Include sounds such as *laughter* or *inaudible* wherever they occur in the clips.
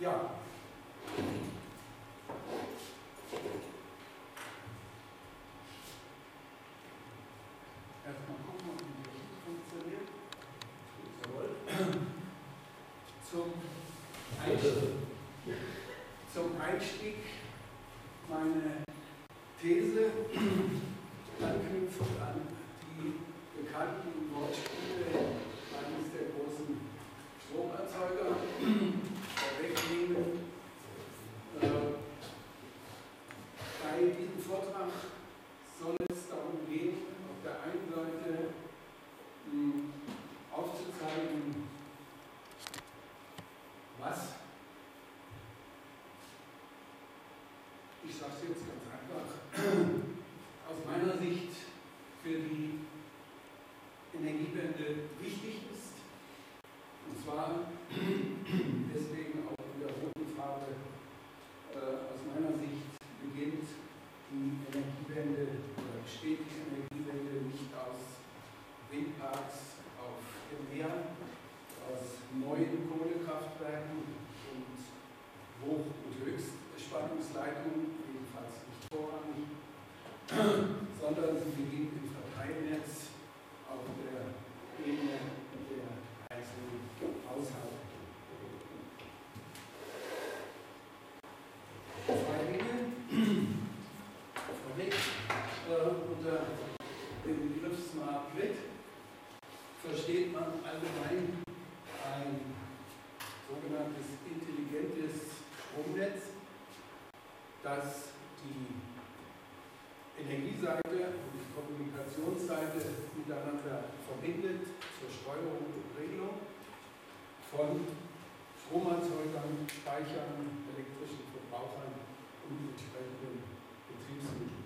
Ja. Erstmal gucken, ob die Technik funktioniert. Jawohl. Zum Einstieg, zum Einstieg meine These, anknüpfend an die bekannten Wortspiele eines der großen Stromerzeuger vorwegnehmen. Äh, bei diesem Vortrag soll es darum gehen, auf der einen Seite mh, aufzuzeigen, was, ich sage es jetzt ganz einfach, aus meiner Sicht für die Energiewende wichtig ist. Und zwar deswegen auch in der roten Farbe äh, aus meiner Sicht beginnt die Energiewende oder besteht die Energiewende nicht aus Windparks auf dem Meer, aus neuen Kohlekraftwerken und Hoch- und Höchstspannungsleitungen, jedenfalls nicht vorrangig, sondern sie beginnt im Verteilnetz auf der Ebene der einzelnen Haushalte. Zwei Dinge. Vorweg, äh, unter dem Begriff Smart Grid versteht man allgemein ein sogenanntes intelligentes Stromnetz, das die Energieseite und die Kommunikationsseite miteinander verbindet zur Steuerung und Regelung von Stromerzeugern, Speichern, elektrischen Verbrauchern und entsprechenden Betriebsmitteln.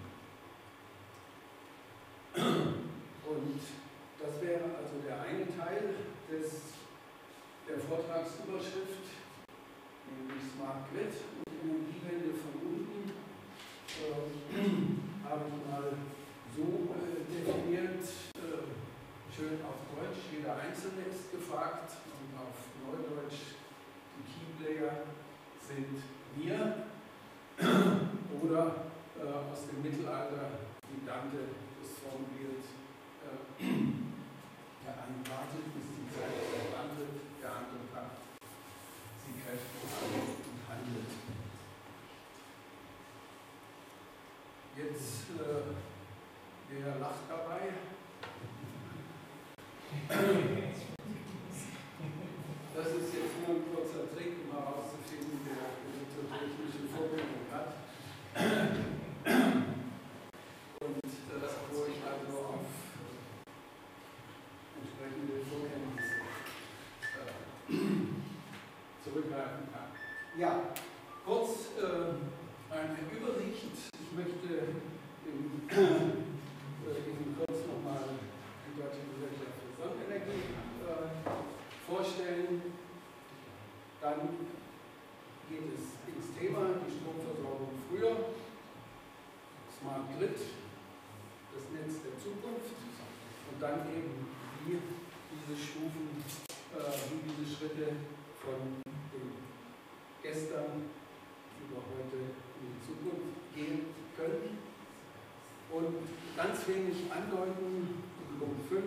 Ganz wenig andeuten, Punkt 5,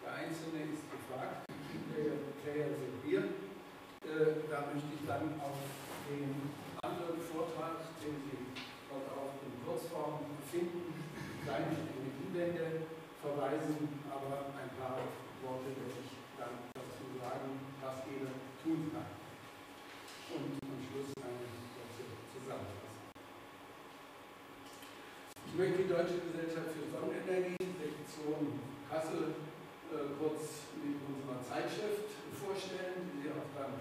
der Einzelne ist gefragt, die Player sind wir. Äh, da möchte ich dann auf den anderen Vortrag, den Sie dort auch in Kurzform finden, kleine Energiewende verweisen, aber ein paar Worte werde ich dann dazu sagen, was jeder tun kann. Und am Schluss eine kurze Zusammenfassung. Ich möchte die Deutsche Gesellschaft für Sonnenenergie, Sektion Kassel, äh, kurz mit unserer Zeitschrift vorstellen, die Sie auch dann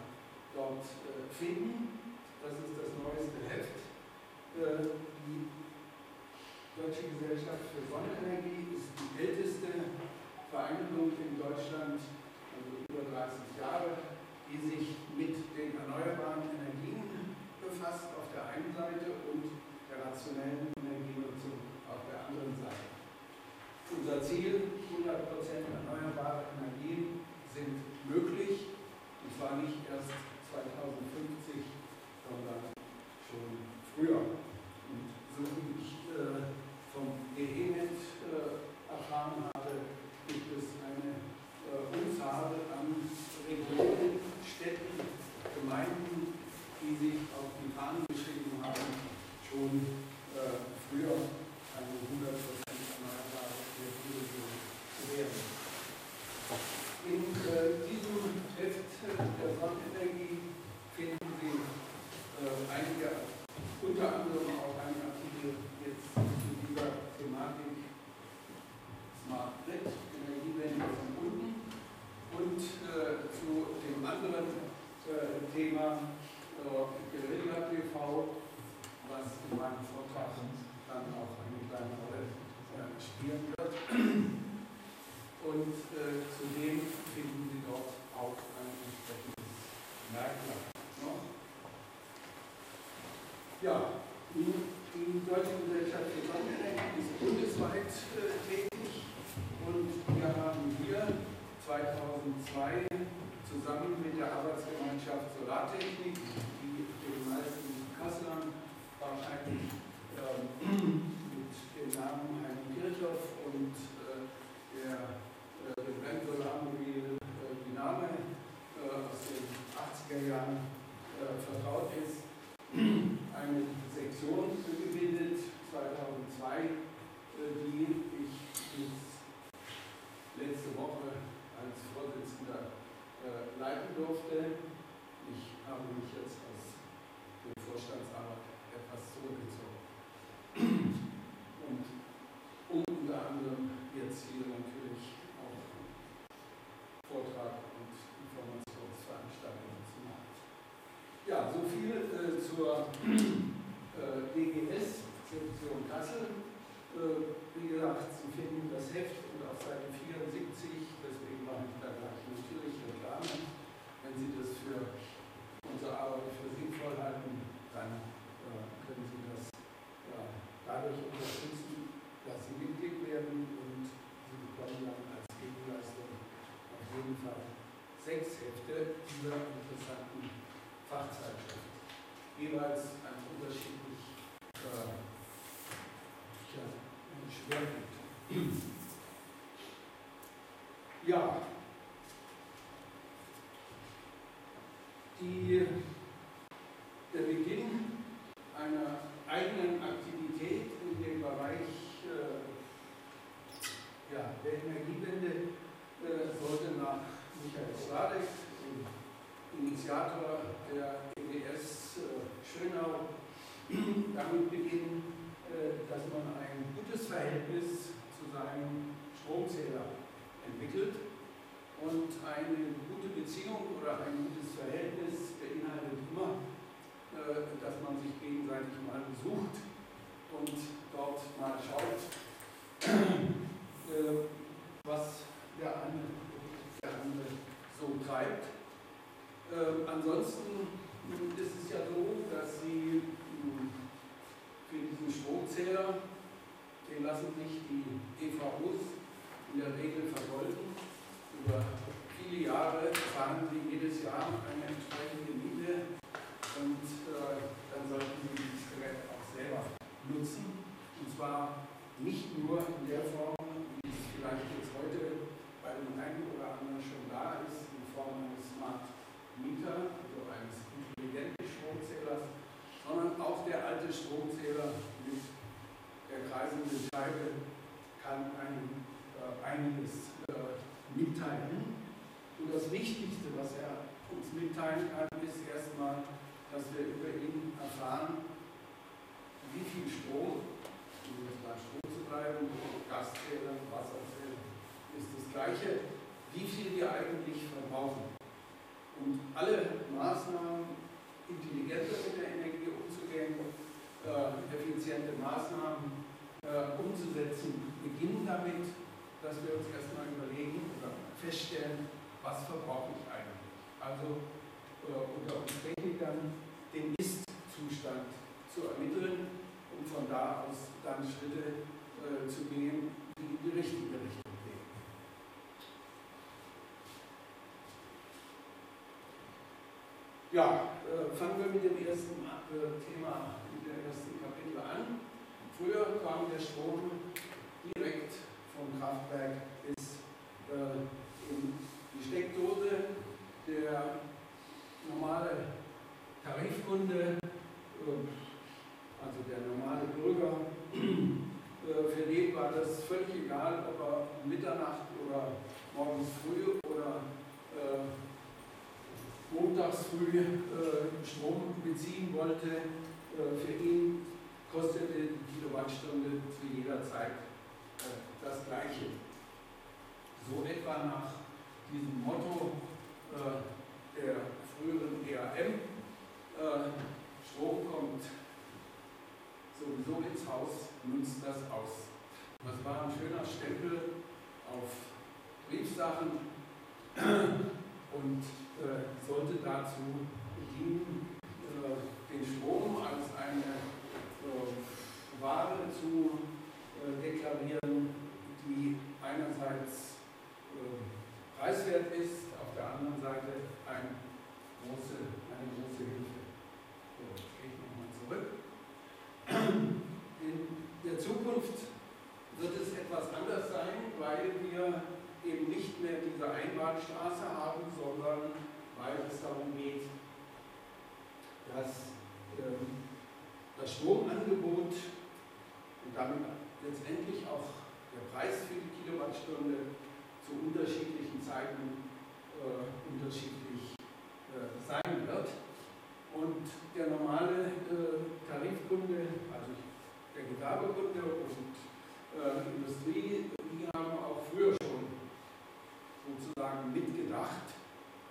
dort äh, finden. Das ist das neueste Heft. Äh, die Deutsche Gesellschaft für Sonnenenergie ist die älteste Vereinigung in Deutschland, also über 30 Jahre, die sich mit den erneuerbaren Energien befasst auf der einen Seite und der rationellen Seite. Unser Ziel, 100% erneuerbare Energien sind möglich, und zwar nicht erst 2050, sondern schon früher. begleiten durfte. Ich habe mich jetzt aus dem Vorstandsarbeit etwas zurückgezogen. mitteilen. Und das Wichtigste, was er uns mitteilen kann, ist erstmal, dass wir über ihn erfahren, wie viel Strom, um das beim Strom zu bleiben, Gaszähler, Wasserzähler, ist das Gleiche, wie viel wir eigentlich verbrauchen. Und alle Maßnahmen, intelligenter mit der Energie umzugehen, äh, effiziente Maßnahmen äh, umzusetzen, beginnen damit, dass wir uns erstmal überlegen oder feststellen, was verbrauche ich eigentlich. Also äh, unter Umständen dann den Ist-Zustand zu ermitteln und von da aus dann Schritte äh, zu gehen, die in die richtige Richtung gehen. Ja, äh, fangen wir mit dem ersten äh, Thema, mit dem ersten Kapitel an. Früher kam der Strom direkt vom Kraftwerk bis äh, in die Steckdose. Der normale Tarifkunde, äh, also der normale Bürger, äh, für den war das völlig egal, ob er Mitternacht oder morgens früh oder äh, montags früh äh, Strom beziehen wollte. Äh, für ihn kostete die Kilowattstunde zu jeder Zeit das Gleiche. So etwa nach diesem Motto äh, der früheren EAM, äh, Strom kommt sowieso ins Haus, nutzt das aus. Das war ein schöner Stempel auf Briefsachen *clears throat* und äh, sollte dazu dienen, äh, den Strom als eine äh, Ware zu äh, deklarieren, die einerseits äh, preiswert ist, auf der anderen Seite ein große, eine große Hilfe. So, jetzt gehe ich nochmal zurück. In der Zukunft wird es etwas anders sein, weil wir eben nicht mehr diese Einbahnstraße haben, sondern weil es darum geht, dass äh, das Stromangebot und damit letztendlich auch der Preis für die Kilowattstunde zu unterschiedlichen Zeiten äh, unterschiedlich äh, sein wird. Und der normale äh, Tarifkunde, also der Gewerbekunde und äh, Industrie, die haben auch früher schon sozusagen mitgedacht,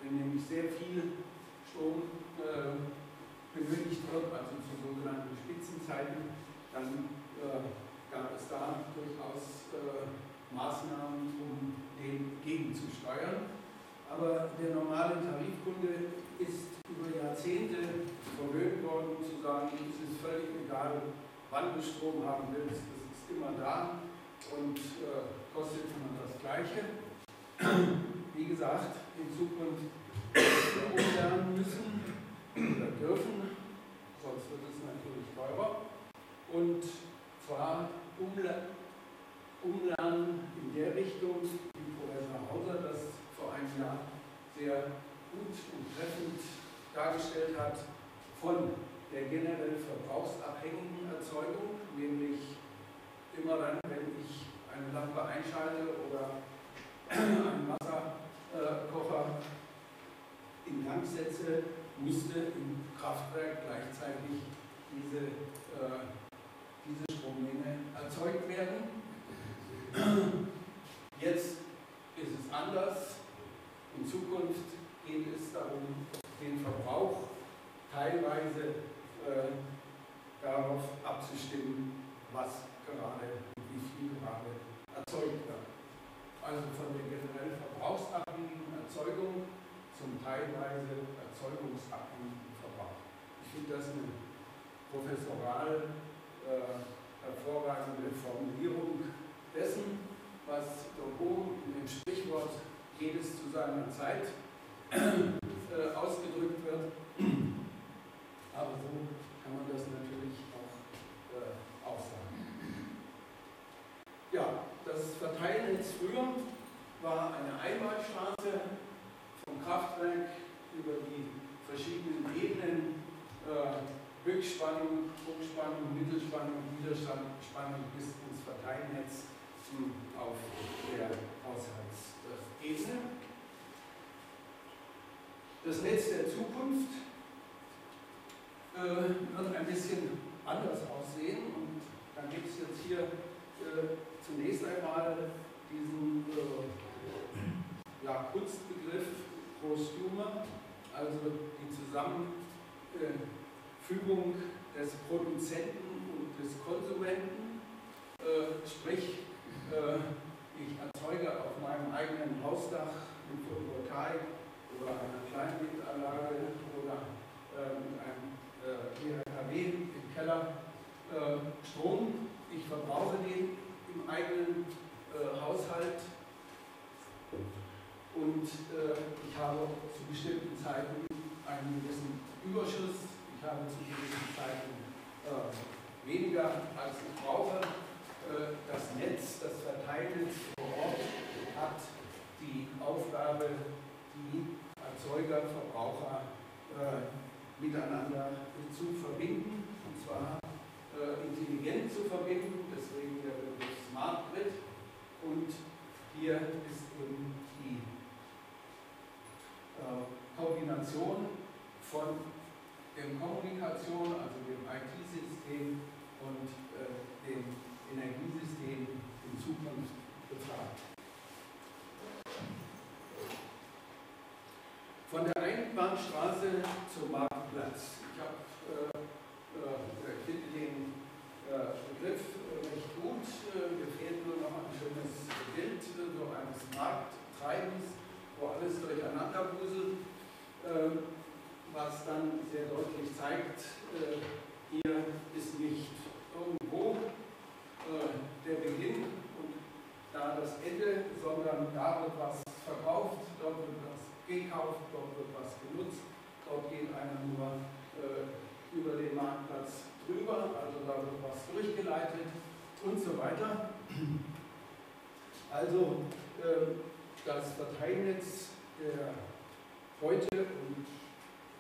wenn nämlich sehr viel Strom äh, benötigt wird, also zu sogenannten Spitzenzeiten, dann äh, gab es da durchaus äh, Maßnahmen, um dem gegenzusteuern. Aber der normale Tarifkunde ist über Jahrzehnte verwöhnt worden, zu sagen, es ist völlig egal, wann du Strom haben willst, es ist immer da und äh, kostet immer das Gleiche. *clears throat* Wie gesagt, in Zukunft umlernen müssen oder dürfen, sonst wird es natürlich teurer. Und zwar umlernen in der Richtung, wie Professor Hauser das vor einem Jahr sehr gut und treffend dargestellt hat, von der generell verbrauchsabhängigen Erzeugung, nämlich immer dann, wenn ich eine Lampe einschalte oder *clears throat* einen Wasserkocher in Gang setze, müsste im Kraftwerk gleichzeitig diese, äh, diese Strommenge erzeugt werden. *clears throat* Jetzt ist es anders. In Zukunft geht es darum, den Verbrauch teilweise äh, darauf abzustimmen, was gerade und wie viel gerade erzeugt wird also von der generell verbrauchsabhängigen Erzeugung zum teilweise erzeugungsabhängigen Verbrauch. Ich finde das eine professoral äh, hervorragende Formulierung dessen, was oben in dem Sprichwort jedes zu seiner Zeit äh, ausgedrückt wird. Aber so kann man das natürlich auch äh, aussagen. Ja, das Verteilnetz früher war eine Einbahnstraße vom Kraftwerk über die verschiedenen Ebenen, äh, Höchstspannung, Hochspannung, Mittelspannung, Widerspannung bis ins Verteilnetz auf der Haushaltsebene. Das Netz der Zukunft äh, wird ein bisschen anders aussehen und dann gibt es jetzt hier äh, zunächst einmal diesen äh, ja, Kunstbegriff Prosumer, also die Zusammenfügung des Produzenten und des Konsumenten, äh, sprich äh, ich erzeuge auf meinem eigenen Hausdach mit Photovoltaik oder einer Kleinwindanlage oder äh, mit einem PHKW im Keller Strom. Ich verbrauche den im eigenen äh, Haushalt. Und äh, ich habe zu bestimmten Zeiten einen gewissen Überschuss, habe zu gewissen Zeiten äh, weniger als ich brauche. Äh, das Netz, das Verteilnetz vor Ort hat die Aufgabe, die Erzeuger, Verbraucher äh, miteinander zu verbinden, und zwar äh, intelligent zu verbinden, deswegen der Begriff Smart Grid. Und hier ist eben die äh, Kombination von der Kommunikation, also dem IT-System und äh, dem Energiesystem in Zukunft gefragt. Von der Einbahnstraße zum Marktplatz. Ich habe äh, äh, finde den äh, Begriff äh, recht gut. Äh, mir fehlt nur noch ein schönes Bild so eines Markttreibens, wo alles durcheinander wuselt. Ähm, was dann sehr deutlich zeigt, äh, hier ist nicht irgendwo äh, der Beginn und da das Ende, sondern da wird was verkauft, dort wird was gekauft, dort wird was genutzt, dort geht einer nur äh, über den Marktplatz drüber, also da wird was durchgeleitet und so weiter. Also das Verteilnetz der heute und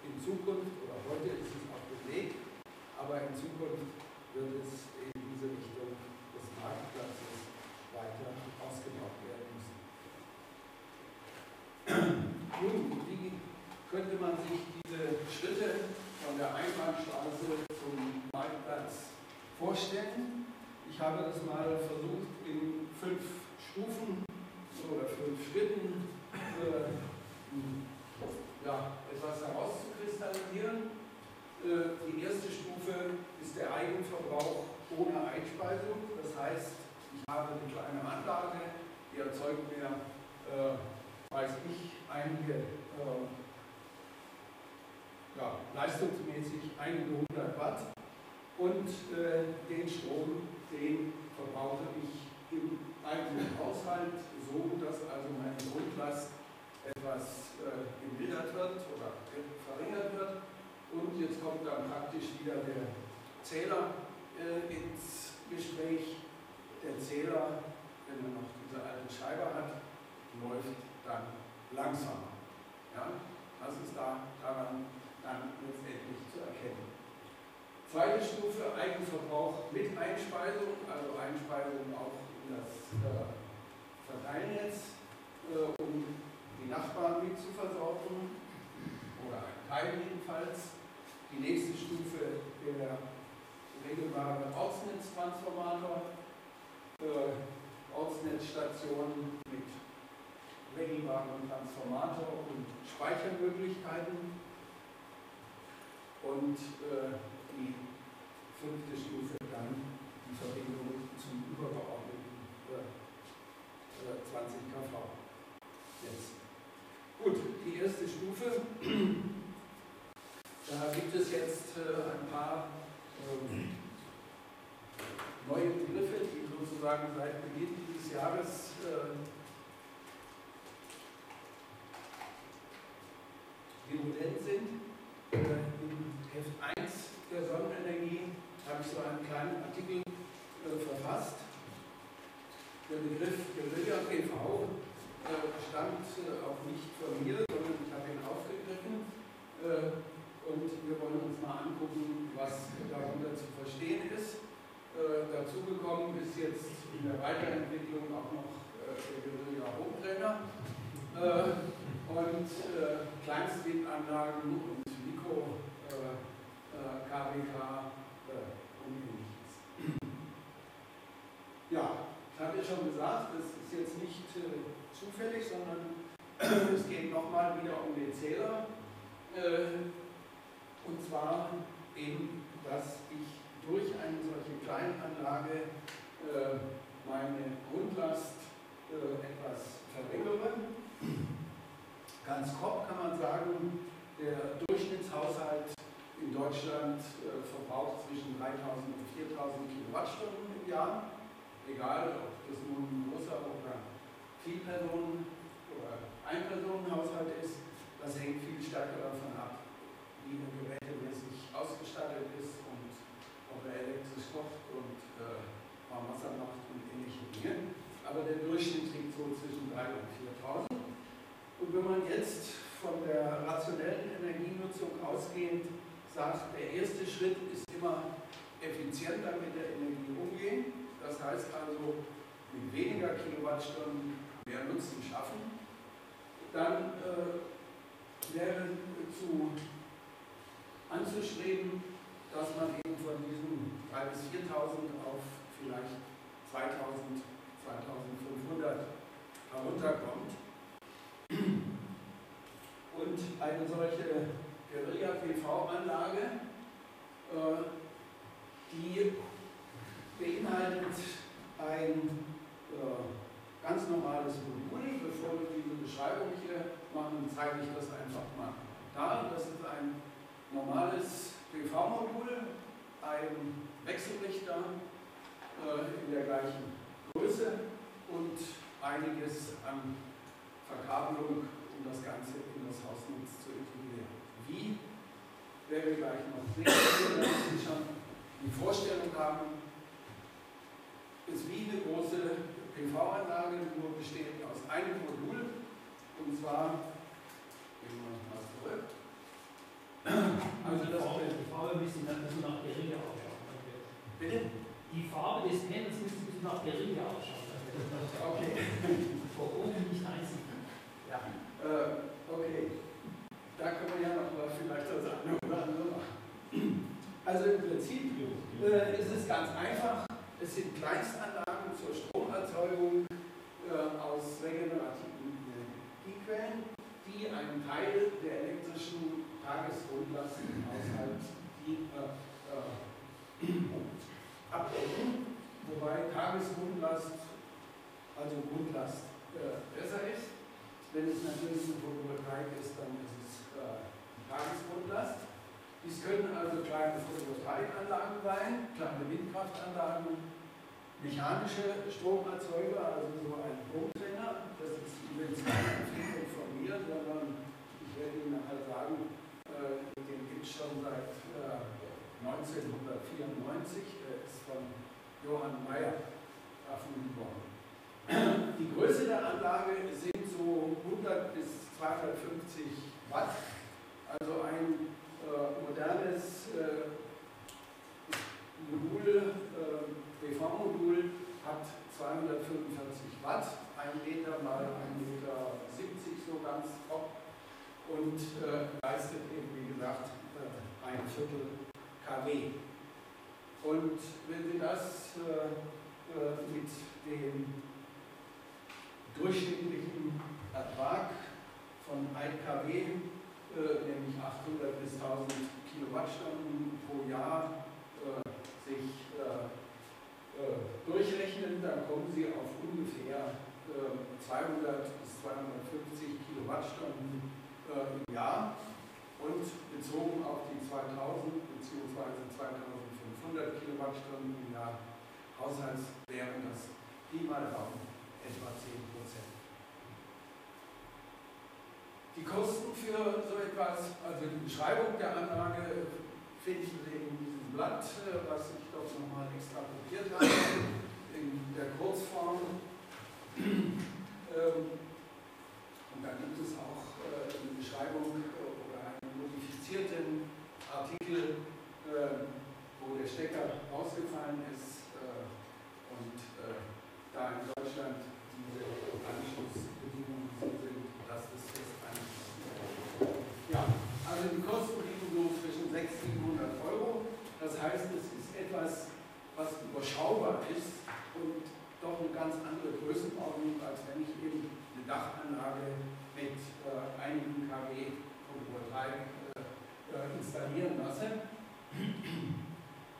in Zukunft, oder heute ist es auf dem Weg, aber in Zukunft wird es in diese Richtung des Marktplatzes weiter ausgebaut werden müssen. *clears throat* Nun, wie könnte man sich diese Schritte von der Einbahnstraße zum Marktplatz vorstellen? Ich habe das mal versucht in fünf Stufen oder fünf Schritten äh, ja, etwas herauszubringen kristallisieren. Äh, die erste Stufe ist der Eigenverbrauch ohne Einspeisung. Das heißt, ich habe eine kleine Anlage, die erzeugt mir, äh, weiß ich, einige äh, ja, leistungsmäßig einige hundert Watt und äh, den Strom, den verbrauche ich im eigenen Haushalt, so dass also meine Grundlast etwas äh, gemildert wird oder verringert wird. Und jetzt kommt dann praktisch wieder der Zähler äh, ins Gespräch. Der Zähler, wenn er noch diese alte Scheibe hat, läuft dann langsamer. Ja? Das ist da daran dann letztendlich zu erkennen. Zweite Stufe, Eigenverbrauch mit Einspeisung, also Einspeisung auch in das äh, Verteilnetz, äh, um die Nachbarn mit zu versorgen oder ein Teil jedenfalls. Die nächste Stufe der regelbare Ortsnetztransformator, äh, Ortsnetzstation mit regelbarem Transformator und Speichermöglichkeiten. Und äh, die fünfte Stufe dann die Verbindung zum übergeordneten äh, 20 kV. Jetzt. Gut, die erste Stufe. *clears throat* Da gibt es jetzt äh, ein paar ähm, neue Begriffe, die sozusagen seit Beginn dieses Jahres äh, virulent sind. Äh, Im Heft 1 der Sonnenenergie habe ich so einen kleinen Artikel verfasst. Der Begriff Guerilla PV äh, stammt äh, auch nicht mir, sondern ich habe ihn aufgegriffen. Äh, und wir wollen uns mal angucken, was darunter zu verstehen ist. Äh, dazu gekommen ist jetzt in der Weiterentwicklung auch noch äh, der Guerilla Hochbrenner äh, und äh, Kleinstwindanlagen und Mikro KWK und ähnliches. Ja, ich hatte schon gesagt, das ist jetzt nicht zufällig, sondern es geht nochmal wieder um den Zähler. Und zwar eben, dass ich durch eine solche Kleinanlage äh, meine Grundlast äh, etwas verringere. Ganz grob kann man sagen, der Durchschnittshaushalt in Deutschland äh, verbraucht zwischen 3000 und 4000 Kilowattstunden im Jahr. Egal, ob das nun ein großer oder Vielpersonen oder Einpersonenhaushalt ist, das hängt viel stärker davon ab, wie er gerätemäßig ausgestattet ist und ob er elektrisch kocht und äh, Wasser macht und ähnliche Dinge. Aber der Durchschnitt liegt so zwischen 3.000 und 4.000. Und wenn man jetzt von der rationellen Energienutzung ausgehend sagt, der erste Schritt ist immer effizienter mit der Energie umgehen. Das heißt also, mit weniger Kilowattstunden mehr Nutzen schaffen. Dann äh, wäre zu anzustreben, dass man eben von diesen 3.000 bis 4.000 auf vielleicht 2.000, 2.500 herunterkommt. Und eine solche Guerilla-PV-Anlage, äh, die beinhaltet ein äh, ganz normales Modul. Bevor wir diese Beschreibung hier machen, zeige ich das einfach mal da. Das ist ein normales PV-Modul, ein Wechselrichter äh, in der gleichen Größe und einiges an Verkabelung, um das Ganze in das Hausnetz zu integrieren. Wie, werden wir gleich noch sehen, die Vorstellung haben, ist wie eine PV-Anlage, die nur besteht aus einem Modul, und zwar, gehen wir mal zurück. Also das die Farbe müssen nach Guerilla ausschauen. Bitte? Die Farbe des Pens müsste nach Guerilla ausschauen. Okay. *laughs* Vor oben nicht einzeln. Ja, äh, okay. Da können wir ja noch mal vielleicht das eine oder andere machen. Also im Prinzip äh, ist es ganz einfach. Es sind Kleinstanlagen zur Stromerzeugung äh, aus regenerativen Energiequellen, die einen Teil der elektrischen Tagesgrundlast im äh, äh, abdecken, wobei Tagesgrundlast, also Grundlast, äh, besser ist. Wenn es natürlich eine Photovoltaik ist, dann ist es äh, Tagesgrundlast. Dies können also kleine Photovoltaikanlagen sein, kleine Windkraftanlagen, mechanische Stromerzeuger, also so ein Stromtrenner. Das ist übrigens keine Empfehlung von mir, sondern werde Ihnen nachher sagen, äh, den gibt es schon seit äh, 1994. Der ist von Johann Mayer erfunden worden. Die Größe der Anlage sind so 100 bis 250 Watt, also ein äh, modernes äh, Modul, äh, PV-Modul hat 245 Watt, 1 Meter mal 1,70 Meter so ganz top und äh, leistet eben, wie gesagt, äh, ein Viertel kW. Und wenn Sie das äh, mit dem durchschnittlichen Ertrag von 1 kW äh, nämlich 800 bis 1000 Kilowattstunden pro Jahr äh, sich äh, äh, durchrechnen, dann kommen Sie auf ungefähr 200 äh, bis 250 Kilowattstunden äh, im Jahr und bezogen auf die 2000 bzw. 2500 Kilowattstunden im Jahr Haushalts wären das Pi mal etwa 10 Prozent. Die Kosten für so etwas, also die Beschreibung der Anlage, finden Sie in diesem Blatt, äh, was ich doch nochmal extra kopiert habe, in der Kurzform. Ähm, und dann gibt es auch Beschreibung äh, oder einen modifizierten Artikel, wo der Stecker ausgefallen ist und da in Deutschland diese Anschlussbedingungen sind, dass das fest ja, also die Kosten liegen so zwischen 600 und 700 Euro. Das heißt, es ist etwas, was überschaubar ist und doch eine ganz andere Größenordnung, als wenn ich eben eine Dachanlage mit äh, einigen kW Photovoltaik äh, äh, installieren lasse.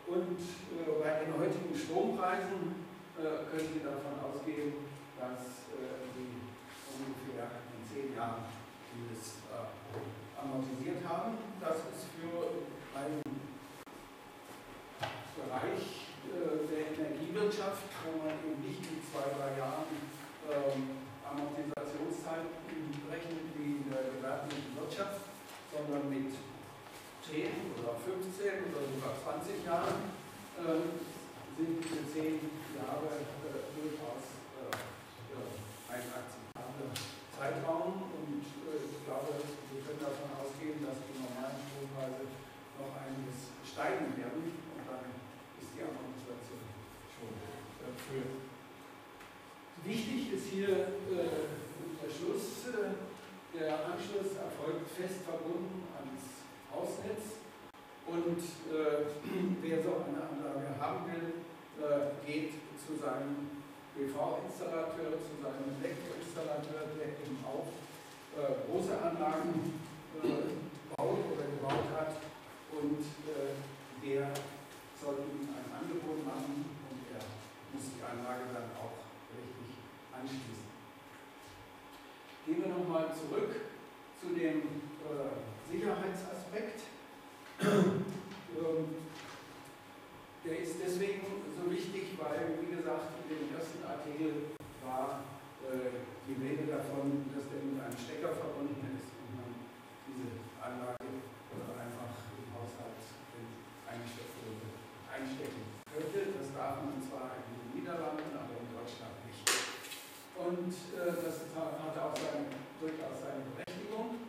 Und äh, bei den heutigen Strompreisen äh, können Sie davon ausgehen, dass äh, Sie ungefähr in zehn Jahren dieses amortisiert haben. Das ist für einen Bereich der Energiewirtschaft, wo man eben nicht in zwei, drei Jahren ähm, Amortisationszeit berechnet wie in der gewerblichen Wirtschaft, sondern mit 10 oder 15 oder sogar 20 Jahren äh, sind diese 10 Jahre äh, durchaus äh, ein akzeptabler Zeitraum und äh, ich glaube, wir können davon ausgehen, dass die normalen Strompreise noch einiges steigen werden und dann ist die Amortisation schon äh, früher. Wichtig ist hier äh, der Schluss, äh, der Anschluss erfolgt fest verbunden ans Hausnetz. Und äh, *clears throat* wer so eine Anlage haben will, äh, geht zu seinem PV-Installateur, zu seinem Elektroinstallateur, der eben auch äh, große Anlagen baut oder gebaut hat. Und der soll ihm ein Angebot machen und er muss die Anlage dann auch anschließen. Gehen wir nochmal zurück zu dem äh, Sicherheitsaspekt. *clears throat* ähm, der ist deswegen so wichtig, weil, wie gesagt, in dem ersten Artikel war äh, die Rede davon, dass der mit einem Stecker verbunden ist und man diese Anlage äh, einfach im Haushalt einstecken könnte. Das darf man zwar in den Niederlanden, aber in Deutschland und äh, das hat auch seine, durchaus seine Berechtigung,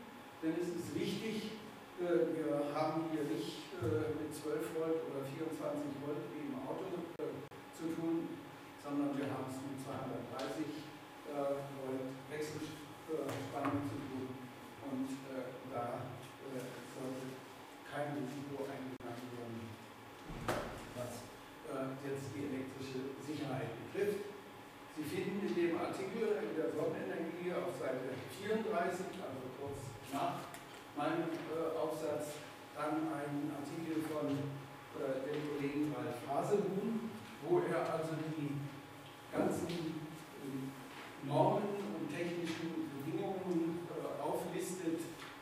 denn es ist wichtig, äh, wir haben hier nicht äh, mit 12 Volt oder 24 Volt wie im Auto äh, zu tun, sondern wir haben es mit 230 äh, Volt Wechselspannung zu tun und äh, da sollte kein Risiko eingegangen werden, was jetzt die elektrische Sicherheit betrifft. Sie finden in dem Artikel in der Sonnenenergie auf Seite 34, also kurz nach meinem Aufsatz, dann einen Artikel von dem Kollegen Ralf Haselhuhn, wo er also die ganzen äh, Normen und technischen Bedingungen äh, auflistet,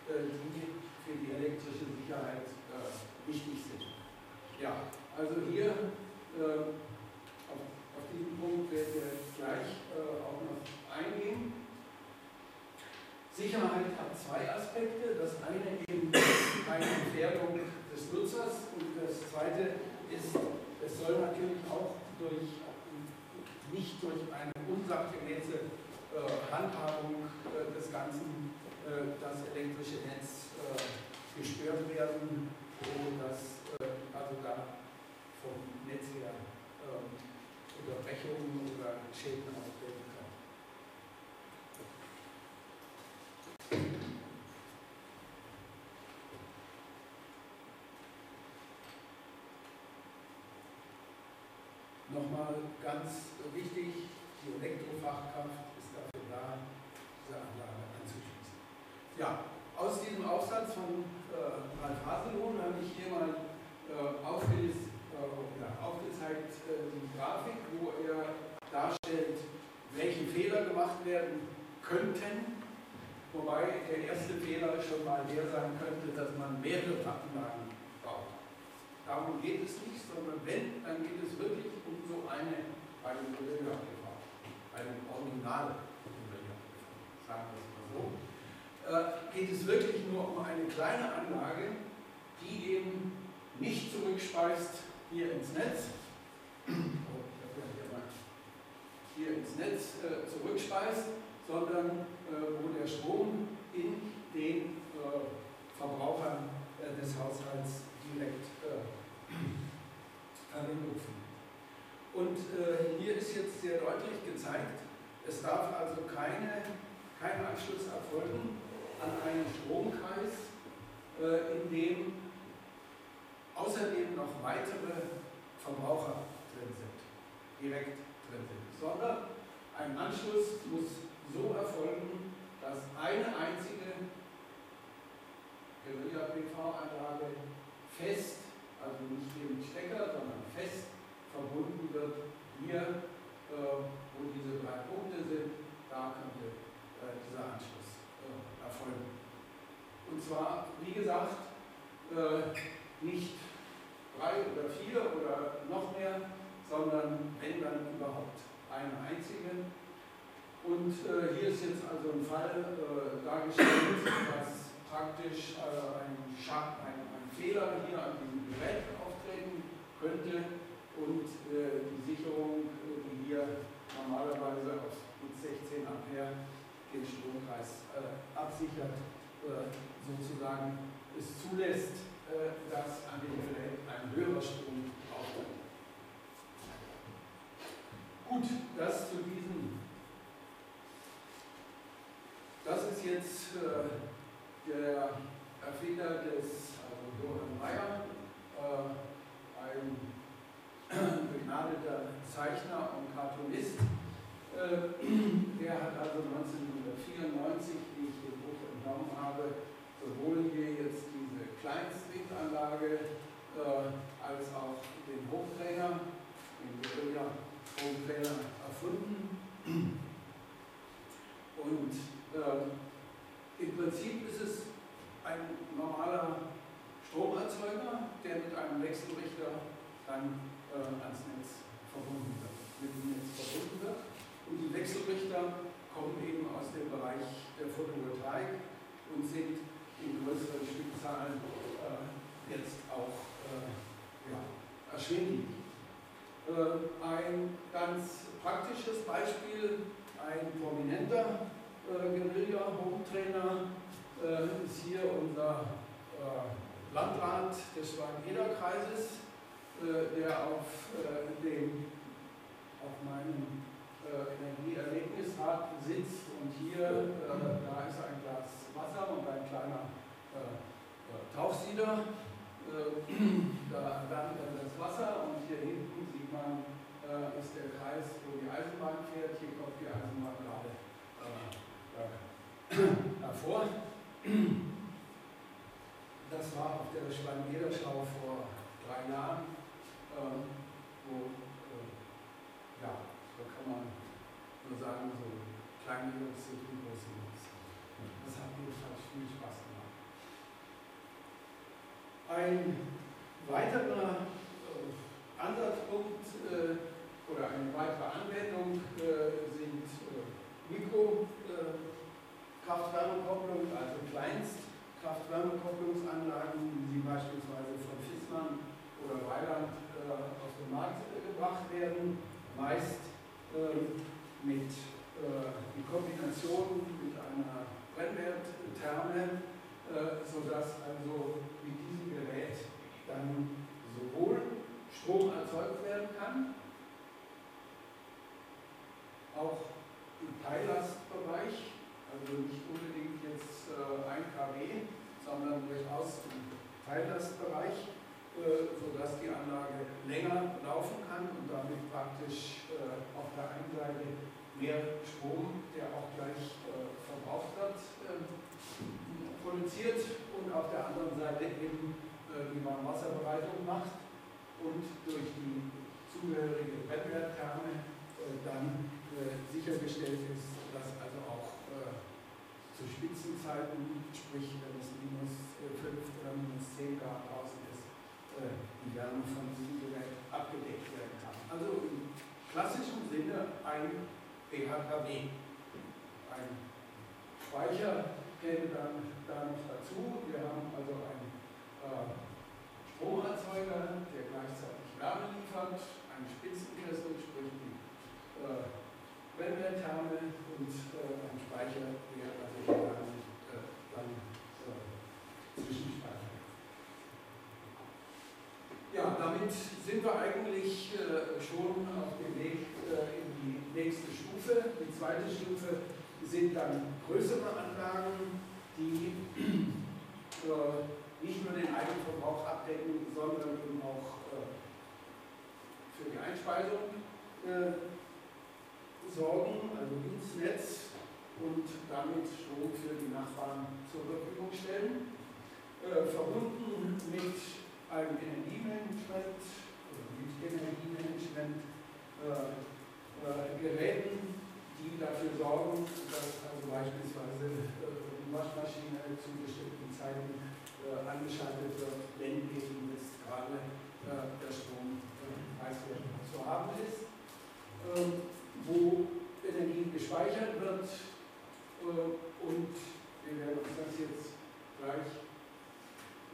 äh, die für die elektrische Sicherheit äh, wichtig sind. Ja, also hier auf diesen Punkt werden wir gleich auch noch eingehen. Sicherheit hat zwei Aspekte. Das eine eben eine Gefährdung Nutzers und das zweite ist, es soll natürlich auch durch nicht durch eine unsachgemäße äh, Handhabung äh, des Ganzen äh, das elektrische Netz äh, gestört werden, so dass äh, also da vom Netz her ähm, Unterbrechungen oder Schäden auftreten kann. Nochmal ganz wichtig, die Elektrofachkraft ist dafür da, diese Anlage anzuschließen. Ja, aus diesem Aufsatz von äh, Ralf Hasellohn habe ich hier mal äh, aufgelistet, äh, aufgezeigt äh, die Grafik, wo er darstellt, welche Fehler gemacht werden könnten, wobei der erste Fehler schon mal der sein könnte, dass man mehrere Anlagen. Darum geht es nicht, sondern wenn, dann geht es wirklich um so eine bei dem Guerilla-PV, bei dem Original sagen wir es mal so, äh, geht es wirklich nur um eine kleine Anlage, die eben nicht zurückspeist hier ins Netz, hier ins Netz äh, zurückspeist, sondern äh, wo der Strom in den äh, Verbrauchern äh, des Haushalts direkt Verbindung findet. Und äh, hier ist jetzt sehr deutlich gezeigt, es darf also keine, kein Anschluss erfolgen an einen Stromkreis, äh, in dem außerdem noch weitere Verbraucher drin sind, direkt drin sind, sondern ein Anschluss muss so erfolgen, dass eine einzige Guerilla-PV-Anlage fest, also nicht hier mit Stecker, sondern fest verbunden wird. Hier, äh, wo diese drei Punkte sind, da könnte äh, dieser Anschluss äh, erfolgen. Und zwar, wie gesagt, äh, nicht drei oder vier oder noch mehr, sondern wenn dann überhaupt eine einzige. Und äh, hier ist jetzt also ein Fall äh, dargestellt, dass praktisch ein, ein, ein, Fehler hier an diesem Gerät auftreten könnte und äh, die Sicherung, äh, die hier normalerweise auf 16 Ampere den Stromkreis äh, absichert, äh, sozusagen es zulässt, äh, dass an dem Gerät ein höherer Strom auftritt. Gut, das zu diesem. Das ist jetzt äh, der Erfinder des, also Johann Mayer, äh, ein *clears throat* begnadeter Zeichner und Cartoonist. Äh, *clears throat* der hat also 1994, wie ich dem Buch entnommen habe, sowohl hier jetzt diese Kleinstwindanlage äh, als auch den Hochträger, den Guerilla-Hochträger erfunden. Und äh, im Prinzip ist es ein normaler Stromerzeuger, der mit einem Wechselrichter dann äh, ans Netz verbunden wird, mit dem Netz verbunden wird. Und die Wechselrichter kommen eben aus dem Bereich der Photovoltaik und sind in größeren Stückzahlen äh, jetzt auch äh, ja, erschwinglich. Äh, ein ganz praktisches Beispiel, ein prominenter äh, Guerilla-Hometrainer äh, ist hier unser äh, Landrat des Schwalm-Eder-Kreises, äh, der auf dem auf meinem Energieerlebnisrad sitzt und hier, da ist ein Glas Wasser und ein kleiner Tauchsieder. *clears throat* da landet das Wasser und hier hinten sieht man, ist der Kreis, wo die Eisenbahn fährt. Hier kommt die Eisenbahn gerade *clears throat* hervor. *clears throat* Das war auf der Schwalm-Eder-Schau vor drei Jahren, ähm, wo, äh, ja, da kann man nur sagen, so kleine Jungs sind wie große Jungs. Das hat jedenfalls viel Spaß gemacht. Ein weiterer äh, Ansatzpunkt äh, oder eine weitere Anwendung äh, sind äh, Mikro- Kraft-Wärme-Kopplung, Kleinst-Kraft-Wärme-Kopplungsanlagen, wie sie beispielsweise von Fissmann oder Weiland äh, auf den Markt äh, gebracht werden, meist äh, mit äh, in Kombination mit einer Brennwerttherme, äh, sodass also mit diesem Gerät dann sowohl Strom erzeugt werden kann, auch im Teillastbereich also nicht unbedingt jetzt äh, 1 kW, sondern durchaus im Teillastbereich, äh, sodass die Anlage länger laufen kann und damit praktisch äh, auf der einen Seite mehr Strom, der auch gleich äh, verbraucht wird, äh, produziert und auf der anderen Seite eben die Warmwasserbereitung macht und durch die zugehörige äh, dann sichergestellt ist, zu Spitzenzeiten, sprich wenn es minus 5 äh, oder minus 10 Grad draußen ist, äh, die Wärme von diesem Gerät abgedeckt werden kann. Also im klassischen Sinne ein BHKW. Ein Speicher käme dann da noch dazu. Wir haben also einen äh, Stromerzeuger, der gleichzeitig Wärme liefert, einen Spitzenkessel, sprich die äh, Brennwerttherme und äh, ein Speicher, der dann, äh, dann äh, zwischenspeichern. Ja, damit sind wir eigentlich äh, schon auf dem Weg äh, in die nächste Stufe. Die zweite Stufe sind dann größere Anlagen, die äh, nicht nur den Eigenverbrauch abdecken, sondern eben auch für die Einspeisung sorgen, also ins Netz und damit Strom für die Nachbarn zur Verfügung stellen. Verbunden mit einem Energiemanagement mit Energiemanagement äh, äh, Geräten, die dafür sorgen, dass also beispielsweise äh, die Waschmaschine zu bestimmten Zeiten angeschaltet wird, wenn eben jetzt gerade der Strom preiswert zu haben ist. Ähm, wo Energie gespeichert wird, und wir werden uns das jetzt gleich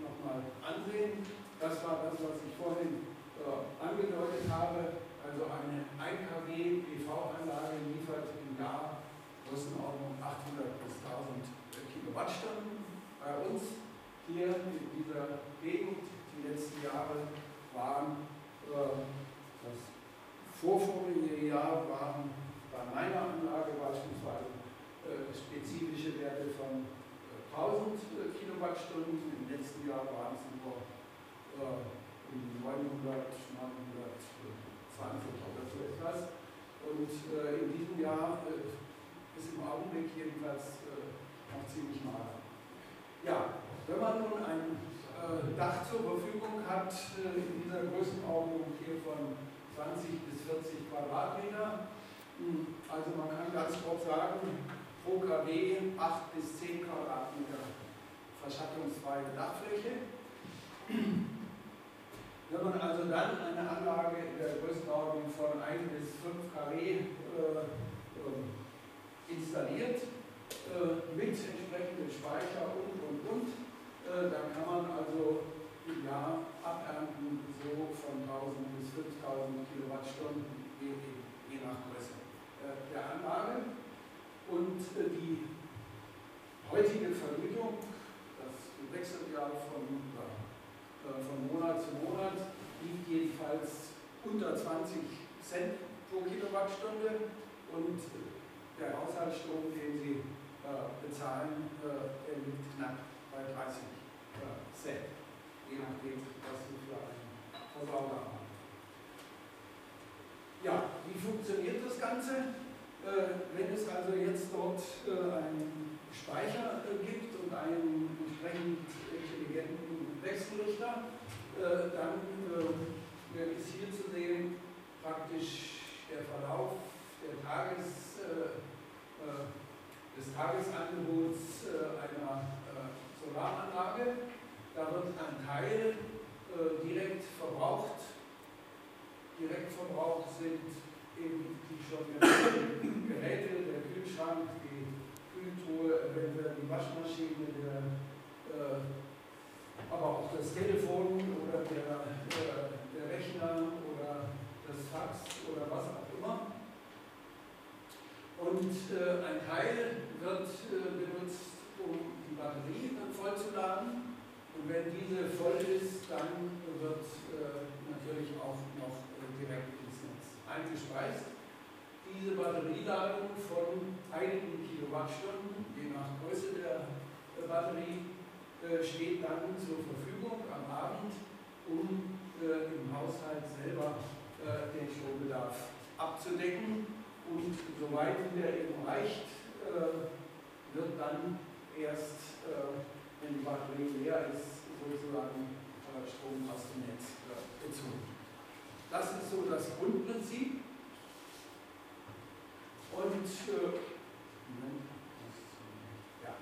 nochmal ansehen. Das war das, was ich vorhin äh, angedeutet habe. Also eine 1 kW PV-Anlage liefert im Jahr Größenordnung 800 bis 1000 Kilowattstunden. Bei uns hier in dieser Gegend die letzten Jahre waren äh, das vorvorige Jahr waren bei meiner Anlage beispielsweise äh, spezifische Werte von äh, 1000 äh, Kilowattstunden. Im letzten Jahr waren es nur äh, 900, 920 oder so etwas. Und äh, in diesem Jahr äh, ist im Augenblick jedenfalls noch ziemlich mager. Ja, wenn man nun ein Dach zur Verfügung hat, in dieser Größenordnung hier von 20 bis 40 Quadratmeter. Hm, also man kann ganz grob sagen, pro KW 8 bis 10 Quadratmeter verschattungsfreie Dachfläche. Wenn man also dann eine Anlage in der Größenordnung von 1 bis 5 äh, äh, installiert, äh, mit entsprechendem Speicher und und und, dann kann man also im Jahr abernten so von 1000 bis 5000 Kilowattstunden, je, nach Größe der Anlage. Und die heutige Vergütung, das wechselt ja von, von Monat zu Monat, liegt jedenfalls unter 20 Cent pro Kilowattstunde und der Haushaltsstrom, den Sie bezahlen, der liegt knapp bei 30 Cent je nachdem, was Sie für einen Versorger haben. Ja, wie funktioniert das Ganze? Äh, wenn es also jetzt dort äh, einen Speicher äh, gibt und einen entsprechend intelligenten Wechselrichter, äh, dann äh, ist hier zu sehen praktisch der Verlauf der Tages, äh, des Tagesangebots einer Solaranlage da wird ein Teil äh, direkt verbraucht. Direkt verbraucht sind eben die schon genannten Geräte, der Kühlschrank, die Kühltruhe, eventuell die Waschmaschine, der, äh, aber auch das Telefon oder der, äh, der Rechner Fax oder was auch immer. Und äh, ein Teil wird äh, benutzt, um die Batterie dann vollzuladen. Und wenn diese voll ist, dann wird äh, natürlich auch noch äh, direkt ins Netz eingespeist. Diese Batterieladung von einigen Kilowattstunden, je nach Größe der äh, Batterie, äh, steht dann zur Verfügung am Abend, um im Haushalt selber den Strombedarf abzudecken. Und soweit der eben reicht, wird dann erst wenn die Batterie leer ist, sozusagen äh, Strom aus dem Netz äh, bezogen. Das ist so das Grundprinzip. Und, äh, ja,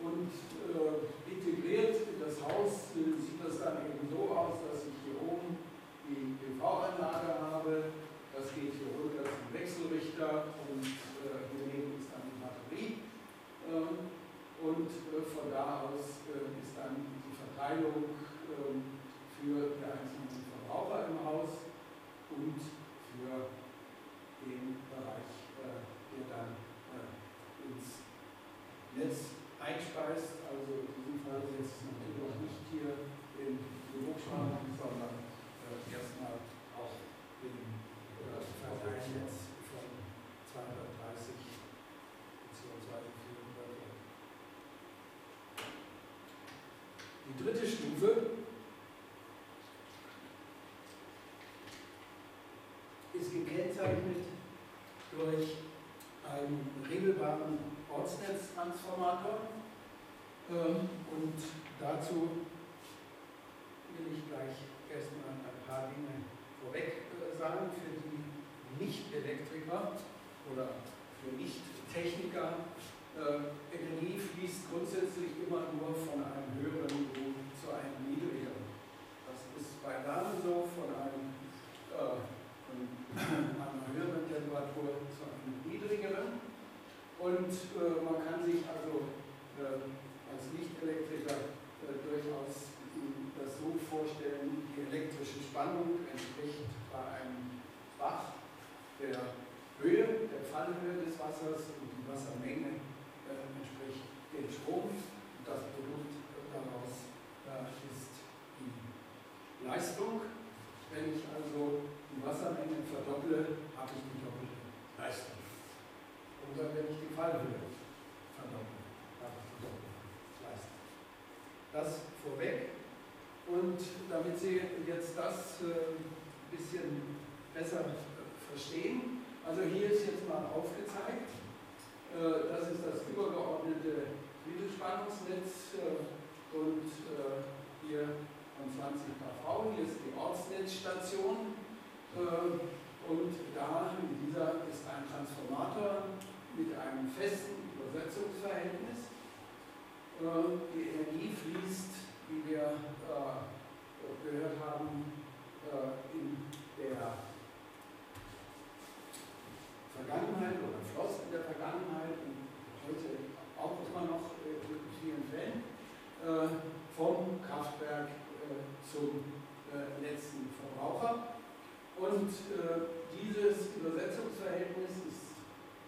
und äh, integriert in das Haus äh, sieht das dann eben so aus, dass ich hier oben die PV-Anlage habe. Das geht hier runter zum Wechselrichter und äh, hier neben ist dann die Batterie. Ähm, und äh, von da aus äh, ist dann die Verteilung ähm, für die einzelnen Verbraucher im Haus und für den Bereich, äh, der dann ins Netz einspeist. Also in diesem Fall jetzt natürlich auch nicht hier in die Hochspannung, sondern erstmal auch im Verteilnetz von 230 bzw. Die dritte Stufe. Ist gekennzeichnet durch einen regelbaren Ortsnetztransformator. Ähm, und dazu will ich gleich erstmal ein paar Dinge vorweg äh, sagen für die Nicht-Elektriker oder für Nicht-Techniker. Äh, Energie fließt grundsätzlich immer nur von einem höheren und äh, man kann sich also äh, als Nicht-Elektriker äh, durchaus das so vorstellen, die elektrische Spannung entspricht bei einem Bach der Höhe, der Fallhöhe des Wassers und die Wassermenge äh, entspricht dem Strom. Und das Produkt daraus äh, ist die Leistung. Wenn ich also die Wassermenge verdopple, habe ich die doppelte Leistung oder wenn ich die Fallhöhe verdoppeln, leisten. Das vorweg. Und damit Sie jetzt das ein bisschen besser äh, verstehen, also hier ist jetzt mal aufgezeigt, äh, das ist das übergeordnete Mittelspannungsnetz und hier von 20 kV, hier ist die Ortsnetzstation und da in dieser ist ein Transformator festen Übersetzungsverhältnis. Die Energie fließt, wie wir gehört haben, in der Vergangenheit oder floss in der Vergangenheit und heute auch immer noch in vielen Fällen vom Kraftwerk zum letzten Verbraucher. Und dieses Übersetzungsverhältnis ist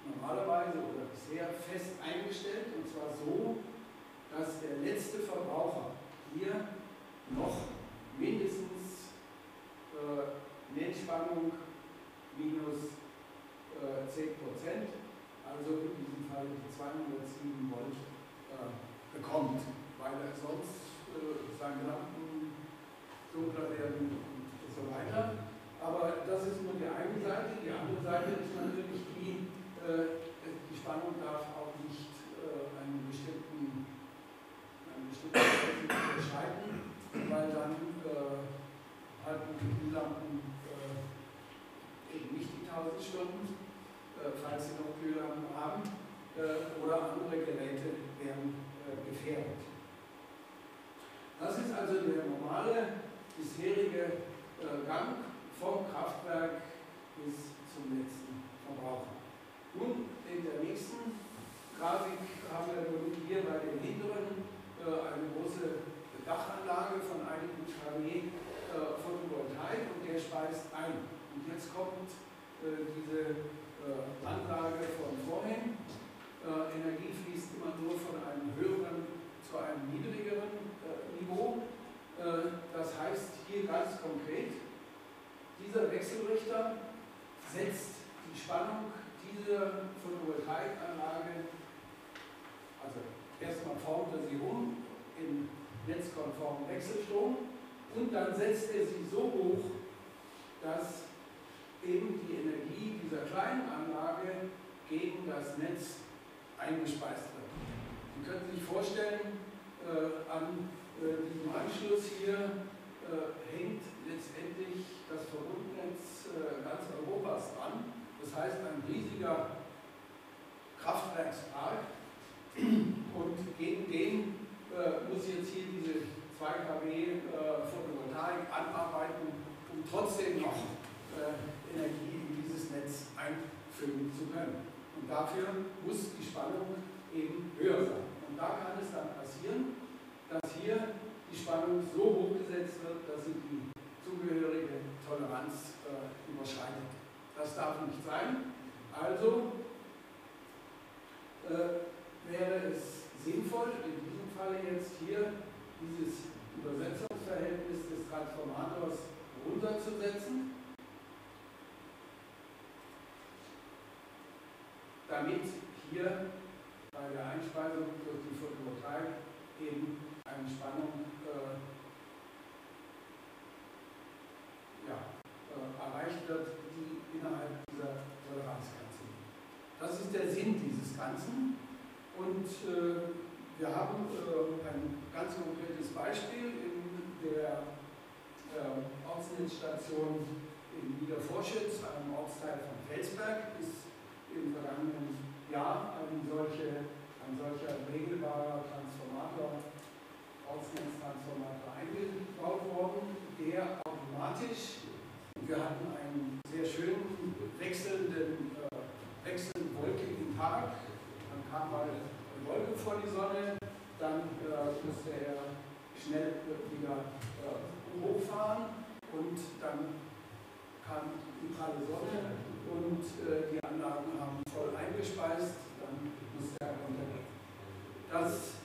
normalerweise oder bisher fest eingestellt und zwar so, dass der letzte Verbraucher hier noch mindestens äh, Netzspannung minus äh, 10 Prozent, also in diesem Fall 207 Volt äh, bekommt, weil er sonst äh, seine Lampen dunkler werden und so weiter. Aber das ist nur die eine Seite. Die andere Seite ist natürlich die, äh, die Spannung darf auch nicht äh, einen bestimmten, einen bestimmten überschreiten, weil dann äh, halten die Kühllampen eben nicht die 1000 Stunden falls Sie noch Kühllampen haben, oder andere Geräte werden äh, gefährdet. Das ist also der normale bisherige Gang vom Kraftwerk bis zum Verbraucher. Nun, in der nächsten Grafik haben wir hier bei den hinteren eine große Dachanlage von einigen kW Photovoltaik und der speist ein. Und jetzt kommt diese äh, Anlage von vorhin. Äh, Energie fließt immer nur von einem höheren zu einem niedrigeren äh, Niveau. das heißt hier ganz konkret, dieser Wechselrichter setzt die Spannung dieser Photovoltaikanlage, also erstmal formt er sie um in netzkonformen Wechselstrom und dann setzt er sie so hoch, dass eben die Energie dieser kleinen Anlage gegen das Netz eingespeist wird. Sie können sich vorstellen, äh, an äh, diesem Anschluss hier äh, hängt letztendlich das Verbundnetz äh, ganz Europas dran. Das heißt, ein riesiger Kraftwerkspark und gegen den äh, muss jetzt hier diese 2 kW äh, Photovoltaik anarbeiten, um trotzdem noch Energie in dieses Netz einfüllen zu können. Und dafür muss die Spannung eben höher sein. Und da kann es dann passieren, dass hier die Spannung so hochgesetzt wird, dass sie die zugehörige Toleranz äh, überschreitet. Das darf nicht sein. Also äh, wäre es sinnvoll, in diesem Fall jetzt hier dieses Übersetzungsverhältnis des Transformators runterzusetzen damit hier bei der Einspeisung durch die Photovoltaik eben eine Spannung äh, ja, äh, erreicht wird, die innerhalb dieser Toleranzgrenze liegt. Das ist der Sinn dieses Ganzen. Und äh, wir haben äh, ein ganz konkretes Beispiel in der äh, Ortsnetzstation in Niedervorschütz, einem Ortsteil von Felsberg, ist im vergangenen Jahr ein, solche, ein solcher regelbarer Transformator, Ausgangstransformator eingebaut worden, der automatisch, wir hatten einen sehr schönen wechselnden, äh, wechselnden wolkigen Tag, dann kam mal eine Wolke vor die Sonne, dann äh, musste er schnell wieder äh, hochfahren und dann kam die pralle Sonne und äh, die Anlagen haben voll eingespeist, dann muss der runtergehen. Das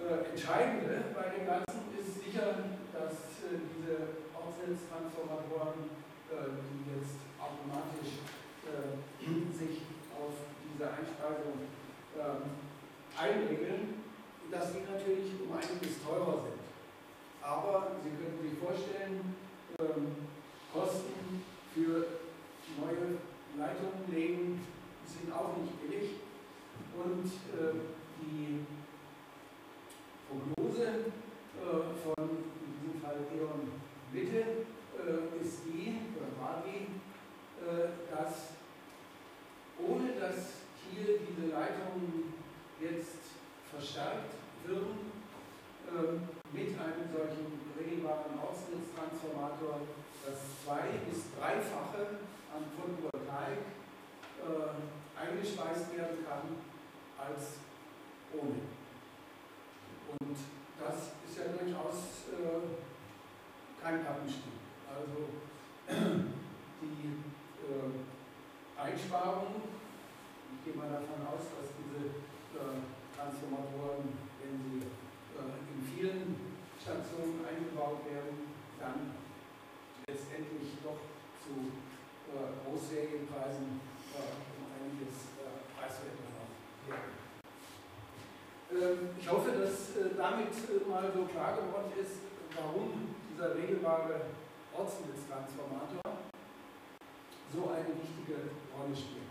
äh, Entscheidende bei dem Ganzen ist sicher, dass äh, diese Aufwärtstransformatoren, äh, die jetzt automatisch äh, sich auf diese Einspeisung ähm, einregeln, dass die natürlich um einiges teurer sind. Aber Sie können sich vorstellen, ähm, Kosten für neue Leitungen legen, sind auch nicht billig. Und äh, die Prognose äh, von, in diesem Fall Eon Mitte, äh, ist die, oder war die, äh, dass ohne dass hier diese Leitungen jetzt verstärkt würden, ähm, mit einem solchen regelbaren Ausschnittstransformator das zwei- bis dreifache an Photovoltaik äh, eingespeist werden kann als ohne. Und das ist ja durchaus äh, kein Pappenstiel. Also *clears throat* die äh, Einsparung, ich gehe mal davon aus, dass diese äh, Transformatoren, wenn sie äh, in vielen Stationen eingebaut werden, dann letztendlich doch zu Großserienpreisen äh, um einiges äh, preiswerter noch werden. Ähm, ich hoffe, dass äh, damit äh, mal so klar geworden ist, warum dieser regelbare Ortsnetztransformator so eine wichtige Rolle spielt.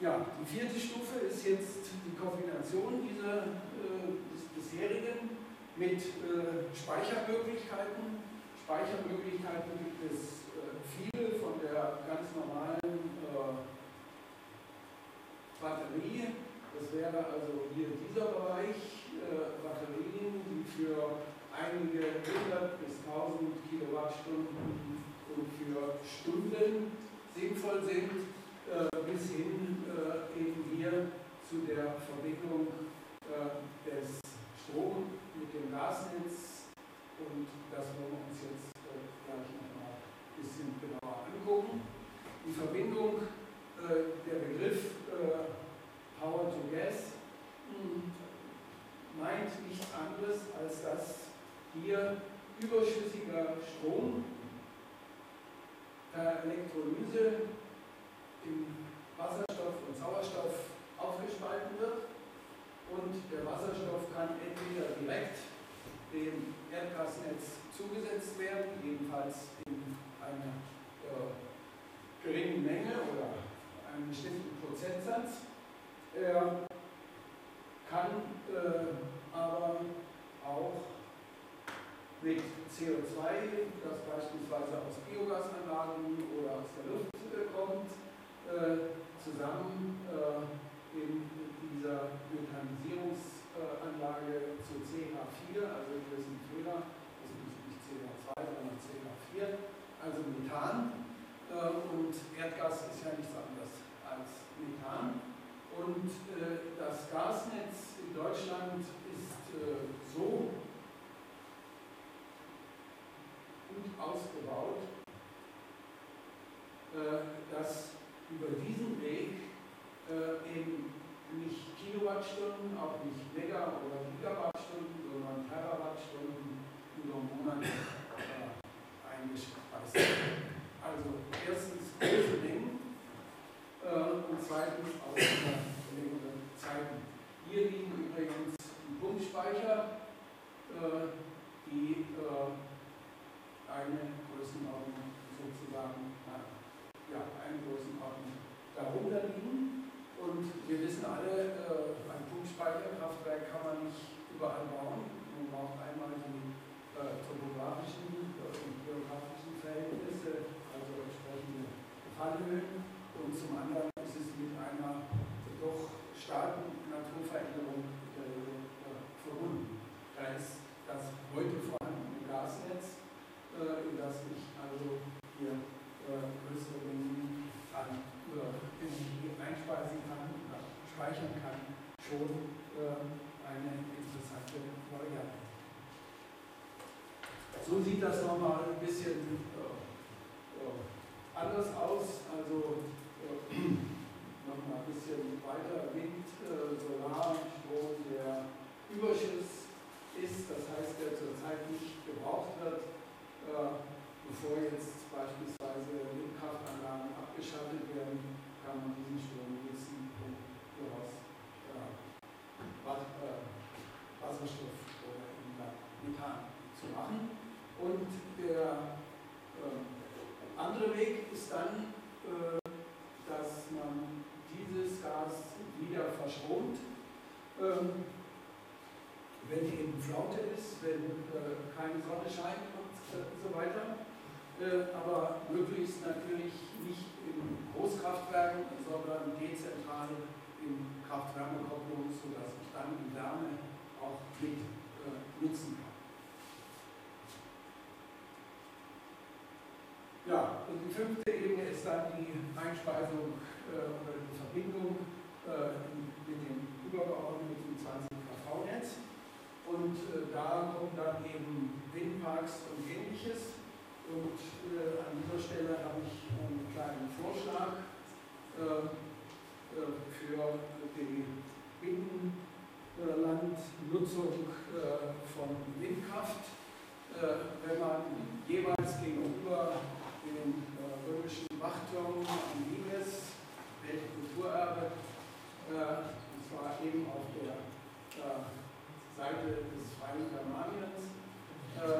Ja, die vierte Stufe ist jetzt die Kombination dieser äh, des bisherigen mit äh, Speichermöglichkeiten. Speichermöglichkeiten gibt es viele von der ganz normalen äh, Batterie. Das wäre also hier dieser Bereich, äh, Batterien, die für einige hundert bis tausend Kilowattstunden und für Stunden sinnvoll sind, äh, bis hin äh, eben hier zu der Verbindung äh, des Strom mit dem Gasnetz und das wollen wir uns jetzt äh, gleich nochmal ein bisschen genauer angucken. Die Verbindung, äh, der Begriff äh, Power to Gas hm, meint nichts anderes, als dass hier überschüssiger Strom per Elektrolyse in Wasserstoff und Sauerstoff aufgespalten wird und der Wasserstoff kann entweder direkt dem Erdgasnetz zugesetzt werden, jedenfalls in einer äh, geringen Menge oder einem bestimmten Prozentsatz. Er kann äh, aber auch mit CO2, das beispielsweise aus Biogasanlagen oder aus der Luft äh, kommt, äh, zusammen äh, in dieser Methanisierungsanlage zu CH4, also hier ist ein Fehler, das ist nicht CH2, sondern CH4, also Methan. Äh, und Erdgas ist ja nichts anderes als Methan. Und äh, das Gasnetz in Deutschland ist äh, so gut ausgebaut, dass über diesen Weg eben nicht Kilowattstunden, auch nicht Mega- oder Gigawattstunden, sondern Terawattstunden über Monate äh, werden. Also erstens große Mengen äh, und zweitens auch über längere Zeiten. Hier liegen übrigens die Pumpspeicher, äh, die äh, eine Größenordnung sozusagen, ja, eine Größenordnung darunter liegen. Und wir wissen alle, äh, ein Pumpspeicherkraftwerk kann man nicht überall bauen. Man braucht einmal die äh, topografischen und geografischen Verhältnisse, also Fallhöhen. Und zum anderen ist es mit einer doch starken Naturveränderung äh, verbunden. Da ist das heute vorhandene Gasnetz äh, in das ich also hier äh, größere Mengen an äh, Energie einspeisen kann oder speichern kann, schon eine interessante Variante. So sieht das nochmal ein bisschen anders aus. Also *clears throat* nochmal ein bisschen weiter Wind, Solar, Strom, der Überschuss ist, das heißt, der zurzeit nicht gebraucht wird, äh, bevor jetzt beispielsweise Windkraftanlagen abgeschaltet werden, kann man diesen Strom nutzen, um daraus äh, Wasserstoff oder Methan zu machen. Und der äh, andere Weg ist dann, äh, dass man dieses Gas wieder verstromt. Ähm, wenn eben Flaute ist, wenn äh, keine Sonne scheint und so weiter. Äh, aber möglichst natürlich nicht in Großkraftwerken, sondern dezentral in Kraft-Wärme-Kopplung, sodass ich dann die Wärme auch mit äh, nutzen kann. Ja, und die fünfte Ebene ist dann die Einspeisung äh, oder die Verbindung äh, mit dem übergeordneten 20 KV-Netz. Und äh, da kommen dann eben Windparks und ähnliches. Und äh, an dieser Stelle habe ich einen kleinen Vorschlag äh, äh, für die Binnenlandnutzung von Windkraft. wenn man jeweils gegenüber den römischen Wachturm am Limes, Weltkulturerbe, äh, und zwar eben auf der äh, Seite des freien Germaniens, äh,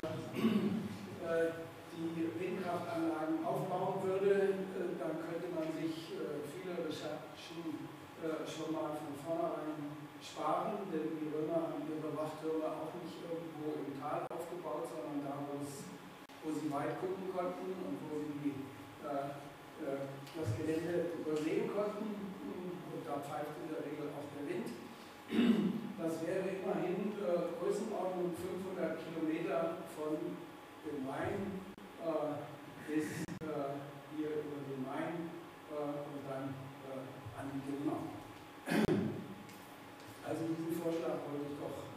äh, die Windkraftanlagen aufbauen würde, äh, dann könnte man sich viele Recherchen schon mal von vornherein sparen, denn die Römer haben ihre Wachtürme auch nicht irgendwo im Tal aufgebaut, sondern da, wo sie weit gucken konnten und wo sie äh, äh, das Gelände übersehen konnten. Und da pfeift in der Regel auch der Wind. Das wäre immerhin äh, Größenordnung 500 Kilometer von dem Main äh, bis äh, hier über den Main äh, und dann an die Donau. Also diesen Vorschlag wollte ich doch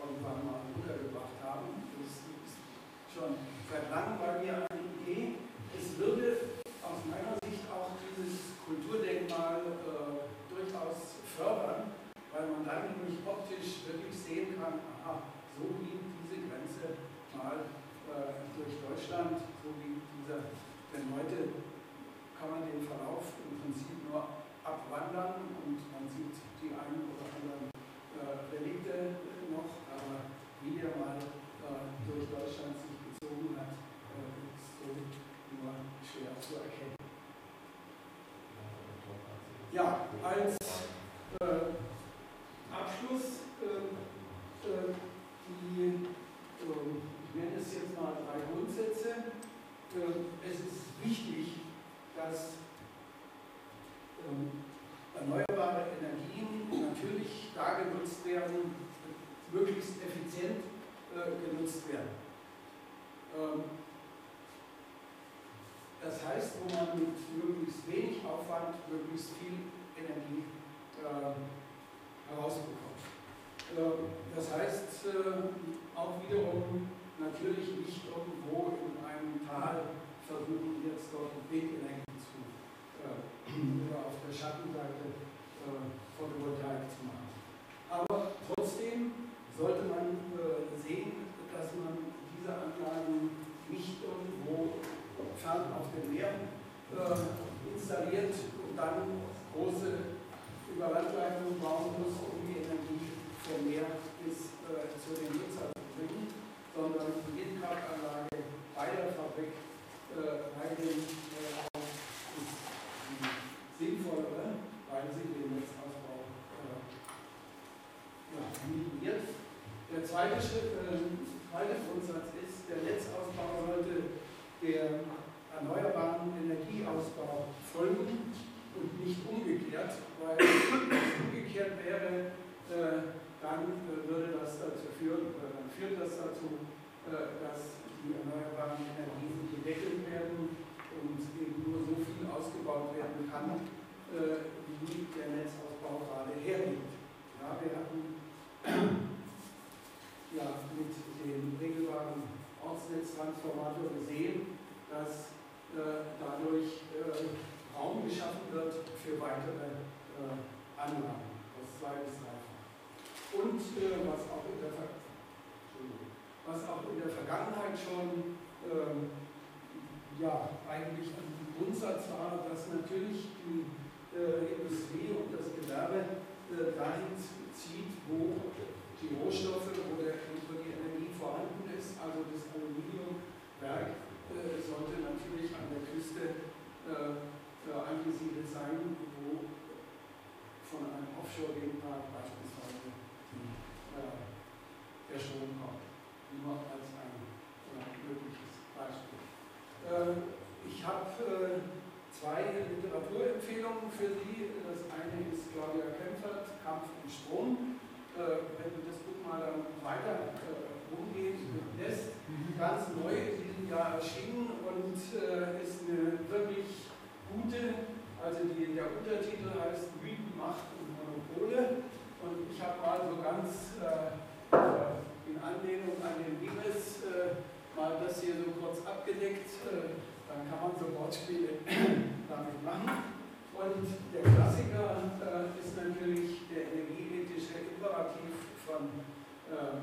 irgendwann mal untergebracht haben. Das ist schon seit langem bei mir eine Idee. Es würde aus meiner Sicht auch dieses Kulturdenkmal äh, durchaus fördern, weil man dann nämlich optisch wirklich sehen kann, aha, so liegt diese Grenze mal äh, durch Deutschland, so liegt dieser, denn heute kann man den Verlauf im Prinzip nur abwandern und man sieht die einen oder anderen äh, Relikte noch, aber wie der mal äh, durch Deutschland sich gezogen hat, äh, ist so nur schwer zu erkennen. Ja, als äh, Abschluss äh, äh die, ähm, ich nenne es jetzt mal drei Grundsätze. Ähm, es ist wichtig, dass ähm, erneuerbare Energien natürlich da genutzt werden, möglichst effizient äh, genutzt werden. Ähm, das heißt, wo man mit möglichst wenig Aufwand möglichst viel Energie äh, herausbekommt. Äh, das heißt äh, auch wiederum natürlich nicht irgendwo in einem Tal versuchen, jetzt dort Windenergie zu äh, oder *clears throat* auf der Schattenseite äh, Photovoltaik zu machen. Aber trotzdem sollte man äh, sehen, dass man diese Anlagen nicht irgendwo fern auf dem Meer äh, installiert und dann große Überlandleitungen bauen muss, um die Energie vom Meer bis äh, zu den Nutzer zu bringen, sondern die Windkraftanlage bei der Fabrik, äh, äh, äh. Der zweite äh, Grundsatz ist, der Netzausbau sollte der erneuerbaren Energieausbau folgen und nicht umgekehrt, weil umgekehrt wäre, äh, dann äh, würde das dazu führen, oder dann führt das dazu, äh, dass die erneuerbaren Energien gedeckelt werden und eben nur so viel ausgebaut werden kann, äh, wie der Netzausbau gerade hergibt. Ja, wir hatten *clears throat* ja, mit dem regelbaren Ortsnetztransformator gesehen, dass äh, dadurch äh, Raum geschaffen wird für weitere äh, Anlagen, das zwei bis dreifach. Und äh, was, auch in der was auch in der Vergangenheit schon ähm, ja, eigentlich ein Grundsatz war, dass natürlich die äh, Industrie und das Gewerbe äh, dahin zieht, wo die Rohstoffe, wo, der, wo die Energie vorhanden ist, also das Aluminiumwerk äh, sollte natürlich an der Küste äh, äh angesiedelt sein, wo von einem Offshore-Windpark beispielsweise äh, der Strom kommt nur als ein mögliches Beispiel. Ähm, ich habe äh, zwei Literaturempfehlungen für Sie. Das eine ist Claudia Kempfert, Kampf im Strom. Ähm, wenn du das Buch mal dann weiter äh, rumgeht, mhm. lässt, mhm. ganz neu in diesem Jahr erschienen und äh, ist eine wirklich gute, also die, der Untertitel heißt Mythen, Macht und Monopole. Und ich habe mal so ganz äh, in Anlehnung an den Limes äh, mal das hier so kurz abgedeckt. Äh, dann kann man so Wortspiele *clears throat* damit machen. Und der Klassiker äh, ist natürlich der energieethische Imperativ von äh,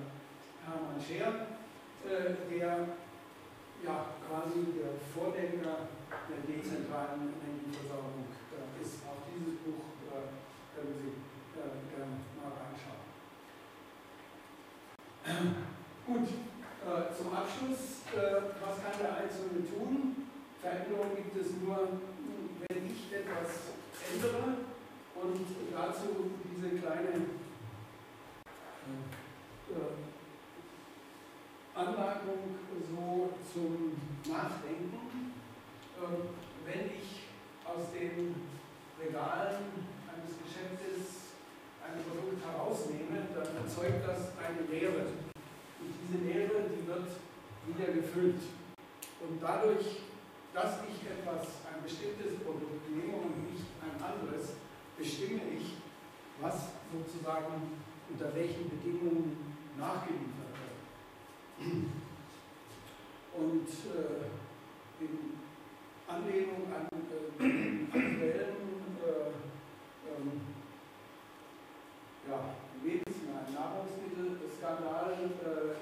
Hermann Scher, äh, der ja quasi der Vordenker der dezentralen Energieversorgung äh, ist. Auch dieses Buch können Sie gerne. Gut, zum Abschluss, was kann der Einzelne tun? Veränderung gibt es nur wenn ich etwas ändere und dazu diese kleine äh, Anmerkung so zum Nachdenken. Äh, wenn ich aus den Regalen eines Geschäftes ein Produkt herausnehme, dann erzeugt das eine Leere. Und diese Leere, die wird wieder gefüllt. Und dadurch, dass ich etwas bestimmtes Produkt nehme und nicht ein anderes, bestimme ich, was sozusagen unter welchen Bedingungen nachgeliefert wird. Und äh, in Anlehnung an äh, aktuellen äh, ähm, ja, Lebensmittel, Nahrungsmittelskandal äh,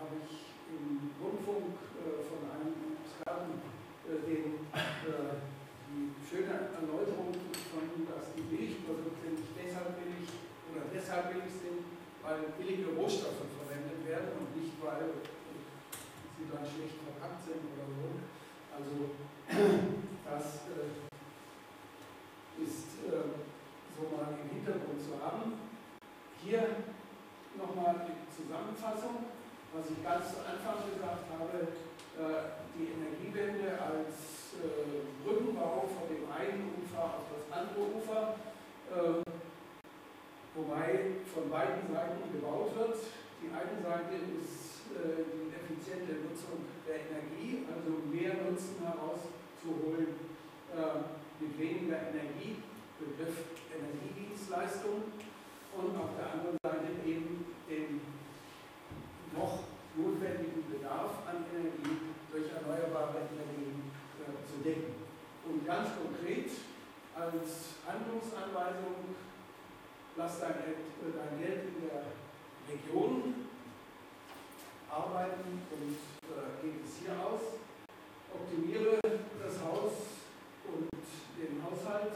habe ich im Rundfunk äh, von einem Experten äh, den, äh, die schöne Erläuterung gefunden, dass die Billigprodukte nicht deshalb billig oder deshalb billig sind, weil billige Rohstoffe verwendet werden und nicht, weil sie dann schlecht verpackt sind oder so. Also *clears throat* das äh, ist äh, so mal im Hintergrund zu haben. Hier nochmal die Zusammenfassung, was ich ganz zu Anfang gesagt habe. Äh, die Energiewende als äh, Brückenbau von dem einen Ufer auf das andere Ufer, äh, wobei von beiden Seiten gebaut wird. Die eine Seite ist äh, die effiziente Nutzung der Energie, also mehr Nutzen herauszuholen mit weniger Energie, Begriff Energiedienstleistung und auf der anderen Seite eben den noch notwendigen Bedarf an Energie durch erneuerbare Energien äh, zu decken. Und ganz konkret als Handlungsanweisung, lass dein, äh, dein Geld in der Region arbeiten und äh, geht es hier aus. Optimiere das Haus und den Haushalt,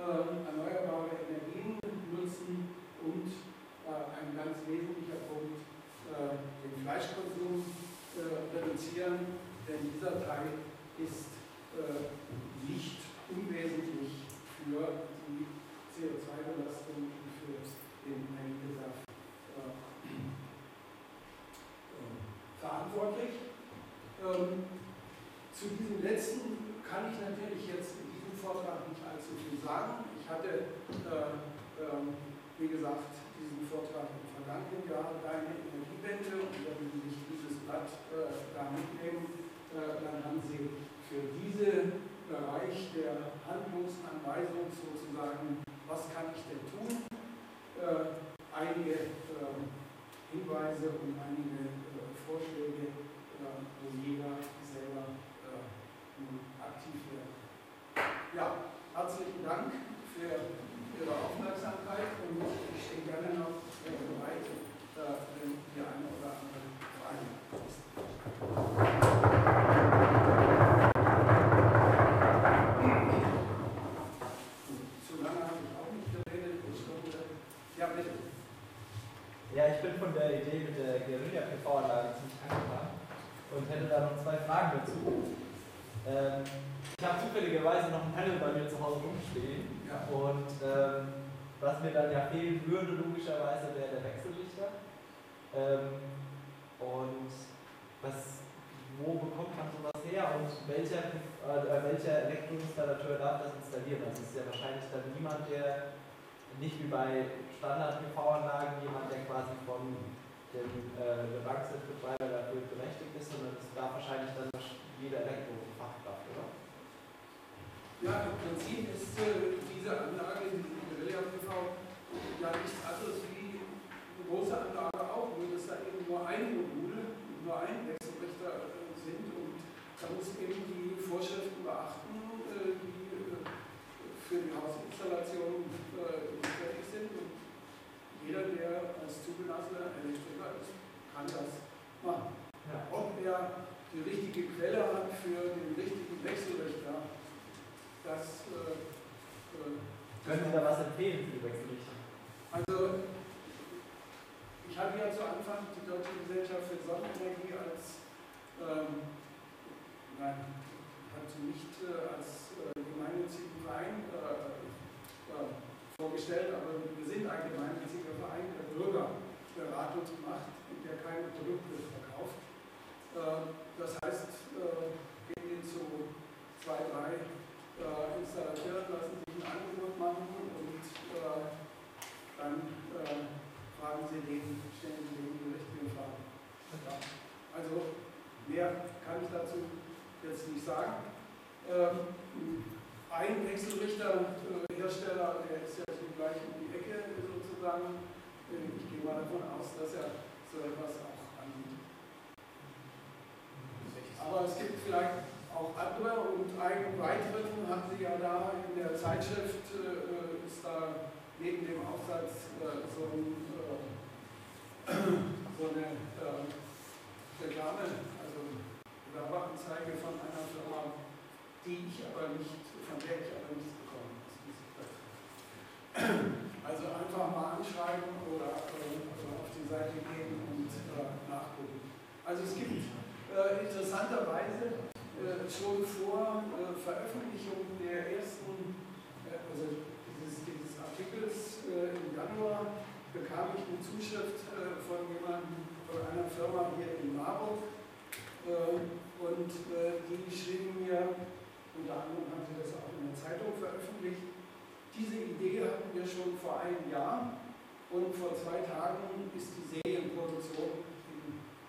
erneuerbare Energien nutzen und äh, ein ganz wesentlicher Punkt, äh, den Fleischkonsum äh, reduzieren, denn dieser Teil ist äh, nicht unwesentlich für die CO2-Belastung und für den Energiebedarf äh, äh, verantwortlich. Ähm, zu diesem letzten kann ich natürlich jetzt Vortrag nicht allzu viel sagen. Ich hatte, äh, ähm, wie gesagt, diesen Vortrag im vergangenen Jahr, deine Energiewende, und wenn Sie sich dieses Blatt äh, da mitnehmen, äh, dann haben Sie für diesen Bereich der Handlungsanweisung sozusagen, was kann ich denn tun, äh, einige ähm, Hinweise und einige Vorschläge, wo jeder selber aktiv wird. Ja, herzlichen Dank für Ihre Aufmerksamkeit und ich stehe gerne noch bereit, wenn die eine oder andere Frage ist. Ja, ich bin von der Idee mit der Guerilla-PV-Anlage ziemlich angefangen und hätte da noch zwei Fragen dazu. Ähm, ich habe zufälligerweise noch ein Panel bei mir zu Hause rumstehen ja. und ähm, was mir dann ja fehlen würde, logischerweise, wäre der Wechselrichter. Ähm, und was, wo bekommt man sowas her und welcher, äh, welcher Elektroinstallateur darf das installieren? Das ist ja wahrscheinlich dann niemand, der nicht wie bei Standard-PV-Anlagen jemand, der den äh, Langzeitbetreiber dafür berechtigt ist, sondern es darf wahrscheinlich dann jede Elektrofachkraft, oder? Ja, im Prinzip ist äh, diese Anlage, diese Guerilla PV, ja nichts anderes wie eine große Anlage auch, nur dass da eben nur ein Modul, nur ein Wechselrichter äh, sind und da muss eben die Vorschriften beachten, äh, die äh, für die Hausinstallation äh, fertig sind. Und jeder, der als zugelassener Elektriker ist, kann das machen. Ja. Ob er die richtige Quelle hat für den richtigen Wechselrichter. Das äh, äh, können Sie da was empfehlen für die Wechselrichter? Also ich hatte ja zu Anfang die Deutsche Gesellschaft für Sonnenenergie als ähm, nein, hatte nicht äh, als äh, gemeinnützigen Verein äh, äh, vorgestellt, aber wir sind ein gemeinnütziger Verein, der Bürgerberatung macht und der keine Produkte verkauft. Äh, das heißt, äh, gehen zu zwei, drei äh, Installateuren, lassen sich ein Angebot machen und dann fragen Sie den, stellen Sie denen richtigen Fragen. Also mehr kann ich dazu jetzt nicht sagen. Ähm, ein Wechselrichterhersteller, der ist ja gleich um die Ecke sozusagen. Ich gehe mal davon aus, dass er so etwas auch aber es gibt vielleicht auch andere und einen weiteren haben Sie ja da in der Zeitschrift, äh, ist da neben dem Aufsatz äh, so, ein, äh, so, eine äh, Reklame, also Werbeanzeige von einer Firma, die ich aber nicht, von der ich aber nichts bekommen habe. Also einfach mal anschreiben oder, oder äh, auf die Seite gehen und äh, nachgucken. Also es gibt äh, interessanterweise äh, schon vor äh, Veröffentlichung der ersten, äh, also dieses, dieses Artikels äh, im Januar, bekam ich eine Zuschrift äh, von jemandem, von einer Firma hier in Marburg. und die schrieben mir, unter anderem haben sie das auch in der Zeitung veröffentlicht, diese Idee hatten wir schon vor einem Jahr und vor zwei Tagen ist die Serienproduktion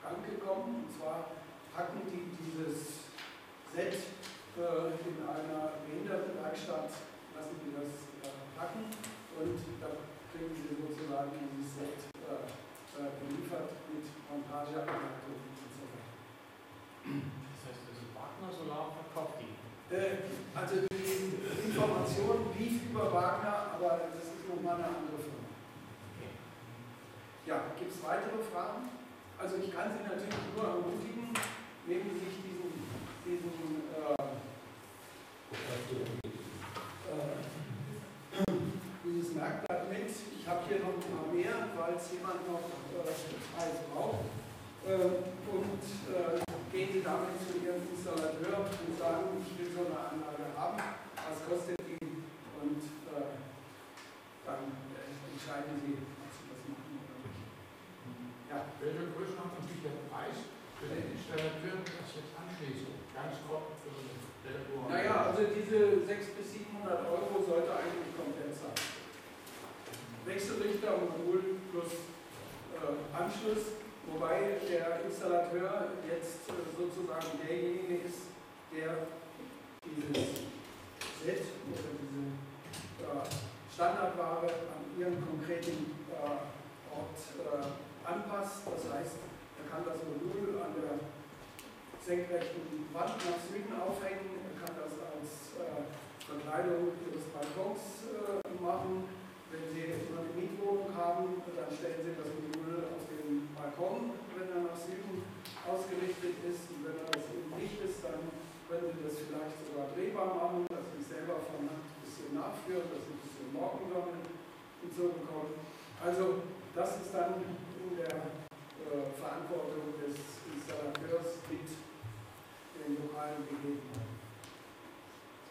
in Gang gekommen. Und zwar packen die dieses Set in einer Behindertenwerkstatt, lassen die das äh, packen und da kriegen sie sozusagen dieses Set äh, äh geliefert mit Montageanleitung und so weiter. Das heißt also Wagner Solar verkauft die? Also die Information lief über Wagner, aber das ist nochmal eine andere. Okay. Ja, gibt es weitere Fragen? Also ich kann Sie natürlich nur ermutigen, nehmen sich diesen, diesen äh, äh, dieses Merkblatt mit. Ich habe hier noch ein paar mehr, falls jemand noch äh, braucht. Äh, und äh, gehen Sie damit zu Ihrem Installateur und sagen, ich will so eine Anlage haben, was kostet die? Und äh, dann entscheiden Sie, ob Sie das machen oder nicht. Ja. Welche Größenordnung liegt der Preis? für den Installateur das jetzt anschließen? Ganz grob für den Naja, also diese 600 bis 700 Euro sollte eigentlich komplett sein. Wechselrichter, Modul plus äh, Anschluss, wobei der Installateur jetzt äh, sozusagen derjenige ist, der dieses Set oder diese äh, Standardware an ihren konkreten äh, Ort äh, anpasst. Das heißt, kann das Modul an der senkrechten Wand nach Süden aufhängen, er kann das als äh, Verkleidung Ihres Balkons äh, machen. Wenn Sie immer eine Mietwohnung haben, dann stellen Sie das Modul auf den Balkon, wenn er nach Süden ausgerichtet ist. Und wenn das eben nicht ist, dann können Sie das vielleicht sogar drehbar machen, dass Sie selber von Hand ein bisschen nachführen, dass Sie ein bisschen Morgensonne und so bekommen. Also das ist dann der äh, Verantwortung des Installateurs mit den lokalen Gegebenheiten.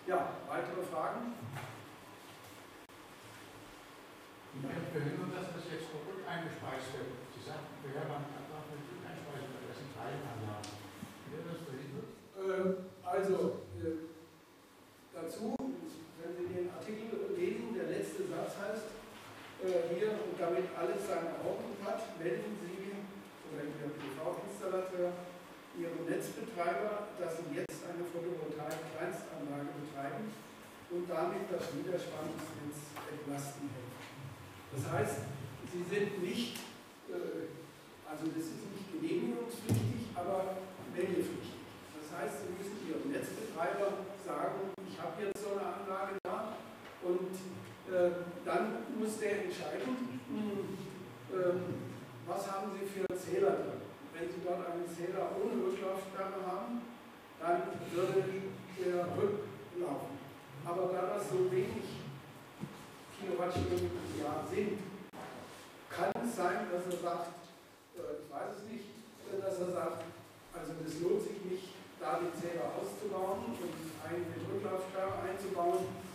Ja, weitere Fragen? Wie verhindern, dass das jetzt rück eingespeist wird? Sie sagten, wir haben einfach mit rück einspeisen, weil das sind Teilanlagen. Wie wird das verhindert? Ähm, also, äh, dazu, wenn Sie den Artikel lesen, der letzte Satz heißt, äh, hier und damit alles seine Augen hat, melden Sie oder Ihr PV-Installateur, Ihrem Netzbetreiber, dass Sie jetzt eine Photovoltaik-Kleinstanlage betreiben und damit das Niederspannungsnetz entlasten helfen. Das heißt, Sie sind nicht, äh, also das ist nicht genehmigungspflichtig, aber meldepflichtig. Das heißt, Sie müssen Ihrem Netzbetreiber sagen, ich habe jetzt so eine Anlage da und dann muss der entscheiden, äh, was haben Sie für Zähler drin. Wenn Sie dort einen Zähler ohne Rücklaufsperre haben, dann würde der rücklaufen. Aber da das so wenig Kilowattstunden im Jahr sind, kann es sein, dass er sagt, äh, ich weiß es nicht, äh, dass er sagt, also es lohnt sich nicht, da die Zähler auszubauen und einen mit Rücklaufsperre einzubauen.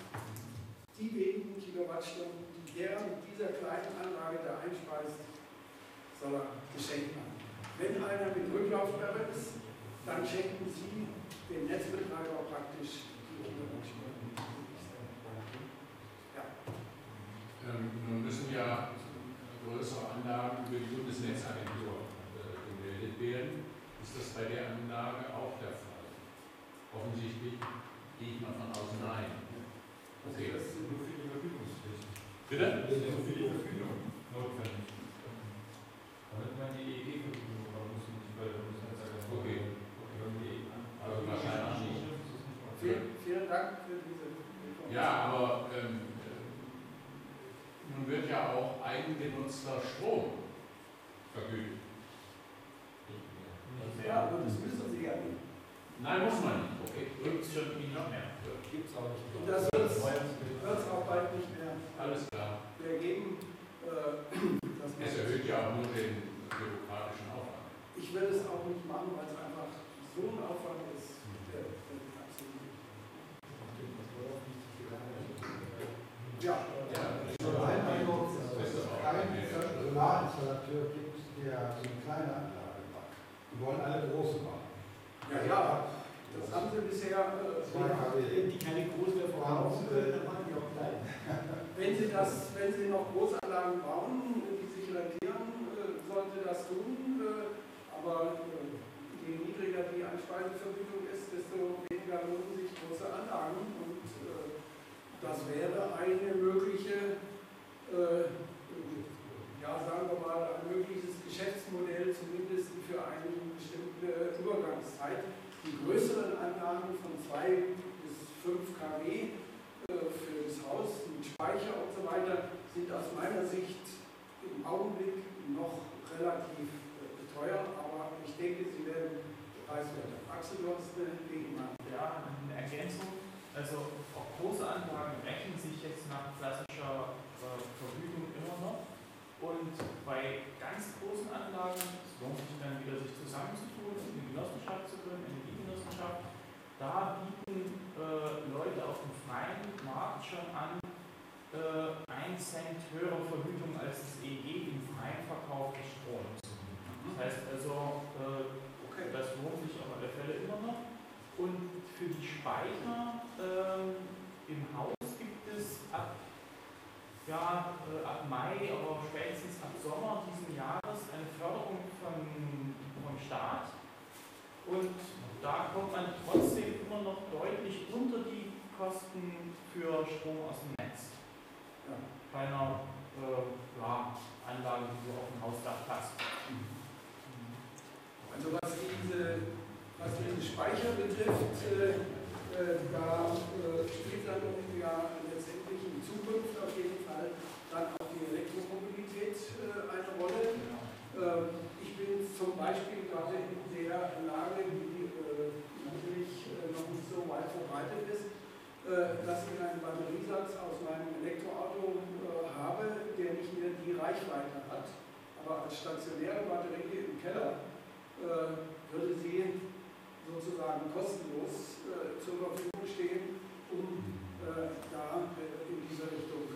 Die wenigen Kilowattstunden, die der mit dieser kleinen Anlage da einspeist, soll er geschenkt haben. Wenn einer mit Rücklaufsperre ist, dann schenken Sie dem Netzbetreiber praktisch die Rücklaufsperre. Ähm, nun müssen ja größere Anlagen über die Bundesnetzagentur äh, gemeldet werden. Ist das bei der Anlage auch der Fall? Offensichtlich gehe ich mal von außen nein. Okay. Das ist nur für die Verfügungspflicht. Bitte? Das ist nur für die Verfügung notwendig. Damit man die EEG-Verfügung oder muss man nicht bei der Bundesnetzagentur? Okay. okay. Also wahrscheinlich nicht. Vielen, vielen Dank für diese Information. Ja, aber ähm, nun wird ja auch eigengenutzter Strom vergütet. Ja, aber das müssen Sie ja nicht. Nein, muss man nicht. Okay. Gibt es schon nicht mehr. Gibt es auch nicht mehr. Und das wird es auch bald nicht mehr. Alles klar. Wir geben äh, das Es erhöht ja auch nur den bürokratischen Aufwand. Ich werde es auch nicht machen, weil es einfach so ein Aufwand ist. Der, der absolut. Ja. ja keinen Solarinstallateur gibt, der so eine kleine Anlage macht. Die wollen alle große machen. Ja, ja, das haben sie bisher. Äh, die keine großen mehr verkaufen können, dann machen die auch klein. *laughs* wenn sie das, wenn sie noch Großanlagen bauen, die sich rentieren, äh, sollte das tun. Äh, aber äh, je niedriger die Einspeisevergütung ist, desto weniger lohnen sich große Anlagen. Und äh, das wäre eine mögliche äh, ja, sagen wir mal, ein mögliches Geschäftsmodell, zumindest für eine bestimmte Übergangszeit. Die größeren Anlagen von 2 bis 5 kW äh, für das Haus mit Speicher und so weiter sind aus meiner Sicht im Augenblick noch relativ äh, teuer, aber ich denke, sie werden preiswerter. Eine Gegenmeinung. Ja, eine Ergänzung. Also auch große Anlagen rechnen sich jetzt nach klassischer äh, Vergütung immer noch. Und bei ganz großen Anlagen, lohnt sich dann wieder, sich zusammenzutun und eine Genossenschaft zu gründen, eine Energiegenossenschaft, da bieten äh, Leute auf dem freien Markt schon an, äh, 1 Cent höhere Vergütung als das EEG im freien Verkauf des Stroms. Das heißt also, äh, okay. das lohnt sich auf alle Fälle immer noch. Und für die Speicher äh, im Haus gibt es ab ja, äh, ab Mai, aber spätestens ab Sommer diesen Jahres eine Förderung von, vom Staat. Und da kommt man trotzdem immer noch deutlich unter die Kosten für Strom aus dem Netz. Ja. Bei einer äh, ja, Anlage, die so auf dem Hausdach passt. Also was diese, was diesen Speicher betrifft, äh, äh, da äh, spielt dann ja letztendlich in Zukunft auf jeden Fall dann auch die Elektromobilität äh, eine Rolle. Ähm, ich bin zum Beispiel gerade in der Lage, die äh, natürlich noch nicht so weit verbreitet ist, dass ich einen Batteriesatz aus meinem Elektroauto habe, der nicht mehr die Reichweite hat. Aber als stationäre Batterie im Keller würde sie sozusagen kostenlos zur Verfügung stehen, um da in diese Richtung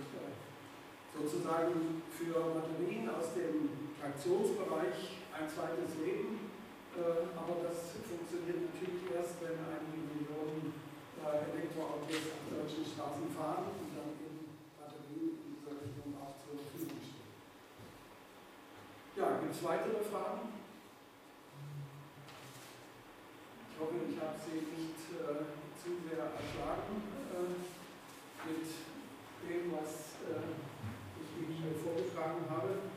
sozusagen für Batterien aus dem Traktionsbereich ein zweites Leben. Äh, aber das funktioniert natürlich erst, wenn einige Millionen äh, Elektroautos auf deutschen Straßen fahren und dann eben Batterien in dieser Richtung auch zur Verfügung stehen. Ja, gibt es weitere Fragen? Hoffe, ich habe Sie nicht äh, zu sehr erschlagen äh, mit dem, was äh, ich Ihnen vorgetragen habe.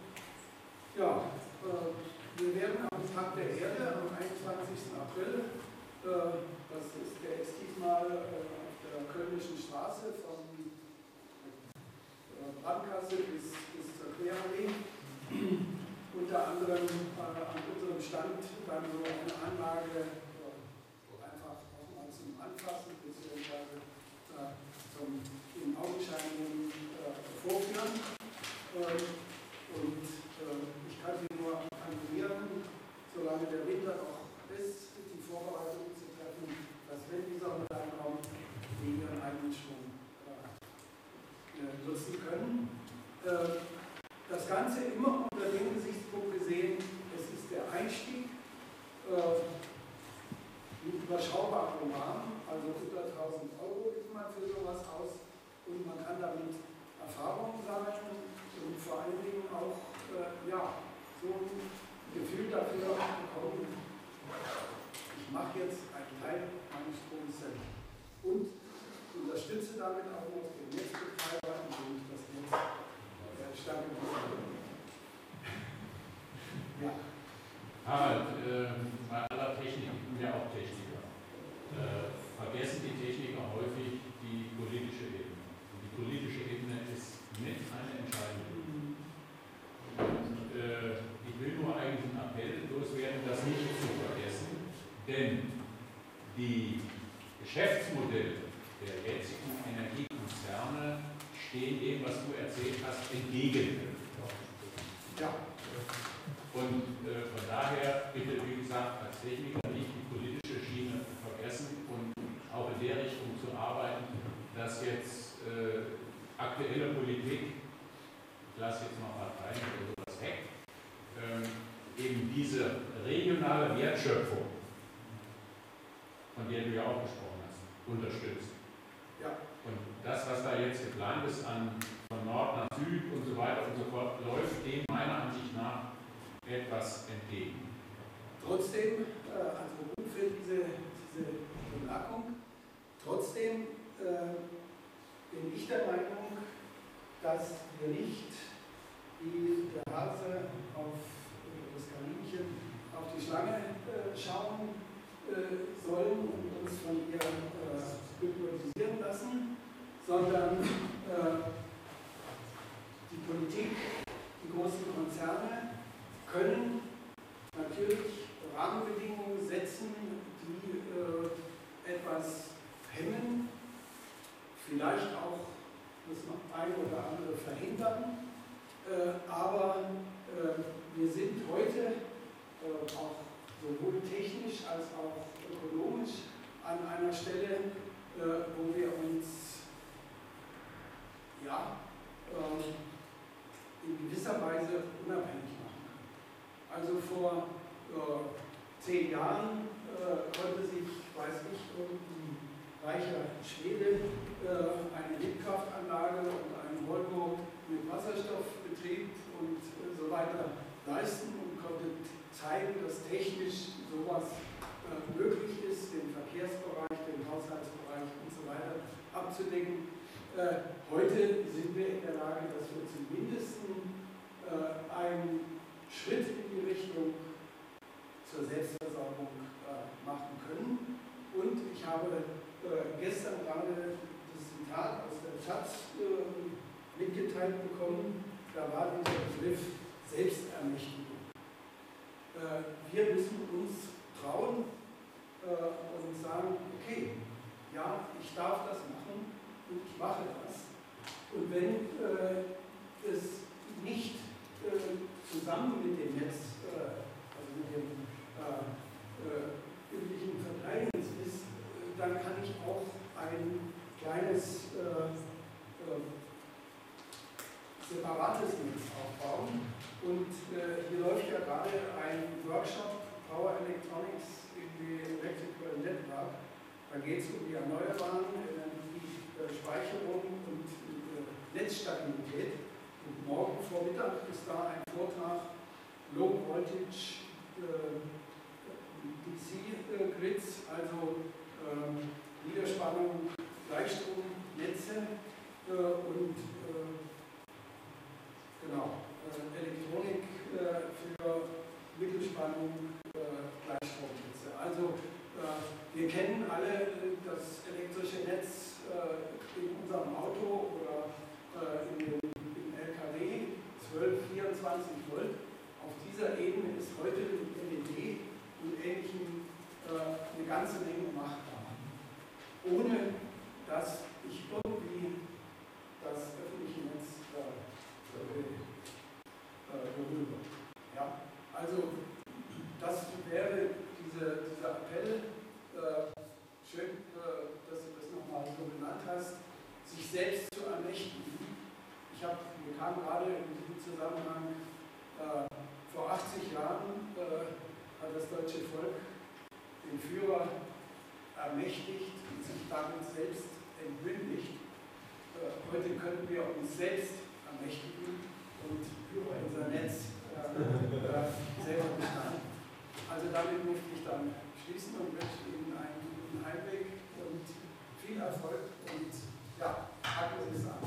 Ja, äh, wir werden am Tag der Erde, am 21. April, äh, das ist, der ist diesmal äh, auf der Kölnischen Straße von Brandkasse bis, bis zur Querallee, unter anderem an unserem Stand dann so eine Anlage einfach auch mal zum Anfassen bzw. zum in Augenschein nehmen vorführen. Und ich kann Sie nur animieren, solange der Winter noch ist, die Vorbereitungen zu treffen, dass wenn die Sonne reinkommt, die ihren eigenen Schwung nutzen können. Das Ganze immer unter dem Gesichtspunkt gesehen, es ist der Einstieg mit überschaubaren Rahmen, also unter 1000 Euro gibt man für sowas aus und man kann damit Erfahrungen sammeln und vor allen Dingen auch äh, ja, so ein Gefühl dafür bekommen, ich mache jetzt einen Teil meines Stroms und unterstütze damit auch noch den Netzbetreiber, indem ich das Netz äh, stabilisiere. *laughs* Ja. Harald, äh, bei aller Technik, ich bin ja auch Techniker, äh, vergessen die Techniker häufig habe äh, gestern gerade das Zitat aus der Taz äh, mitgeteilt bekommen, da war dieser Begriff Selbstermächtigung. Äh, wir müssen uns trauen äh, und sagen, okay, ja, ich darf das machen und ich mache das. Und wenn äh, es nicht zusammen mit dem Netz, äh, also mit dem äh, äh, üblichen Verteilnetz ist, dann kann ich auch ein kleines separates Netz aufbauen. Und hier läuft ja gerade ein Workshop Power Electronics in the Electrical Network. Da geht es um die Erneuerbaren, Speicherung und Netzstabilität. Und morgen Vormittag ist da ein Vortrag Low Voltage äh, DC-Grids, also ähm, Niederspannung, Gleichstromnetze äh, und äh, genau, äh, Elektronik äh, für Mittelspannung, äh, Gleichstromnetze. Also äh, wir kennen alle das elektrische Netz in unserem Auto oder in dem, im LKW 12, 24 Volt. Auf dieser Ebene ist heute mit LED und ähnlichen eine ganze Menge machbar. Ohne dass ich irgendwie das öffentliche Netz berühre. Ja, also das wäre diese, dieser Appell, äh, schön, äh, dass du das nochmal so genannt hast, sich selbst zu ermächtigen. Ich habe, mir kam gerade in diesem Zusammenhang, äh, vor 80 Jahren äh, hat das deutsche Volk den Führer ermächtigt und sich damit selbst entmündigt. Äh, heute können wir uns selbst ermächtigen und unser Netz selber gestalten. Also damit möchte ich dann schließen und wünsche Ihnen einen guten Heimweg und viel Erfolg und ja, packen Sie es an.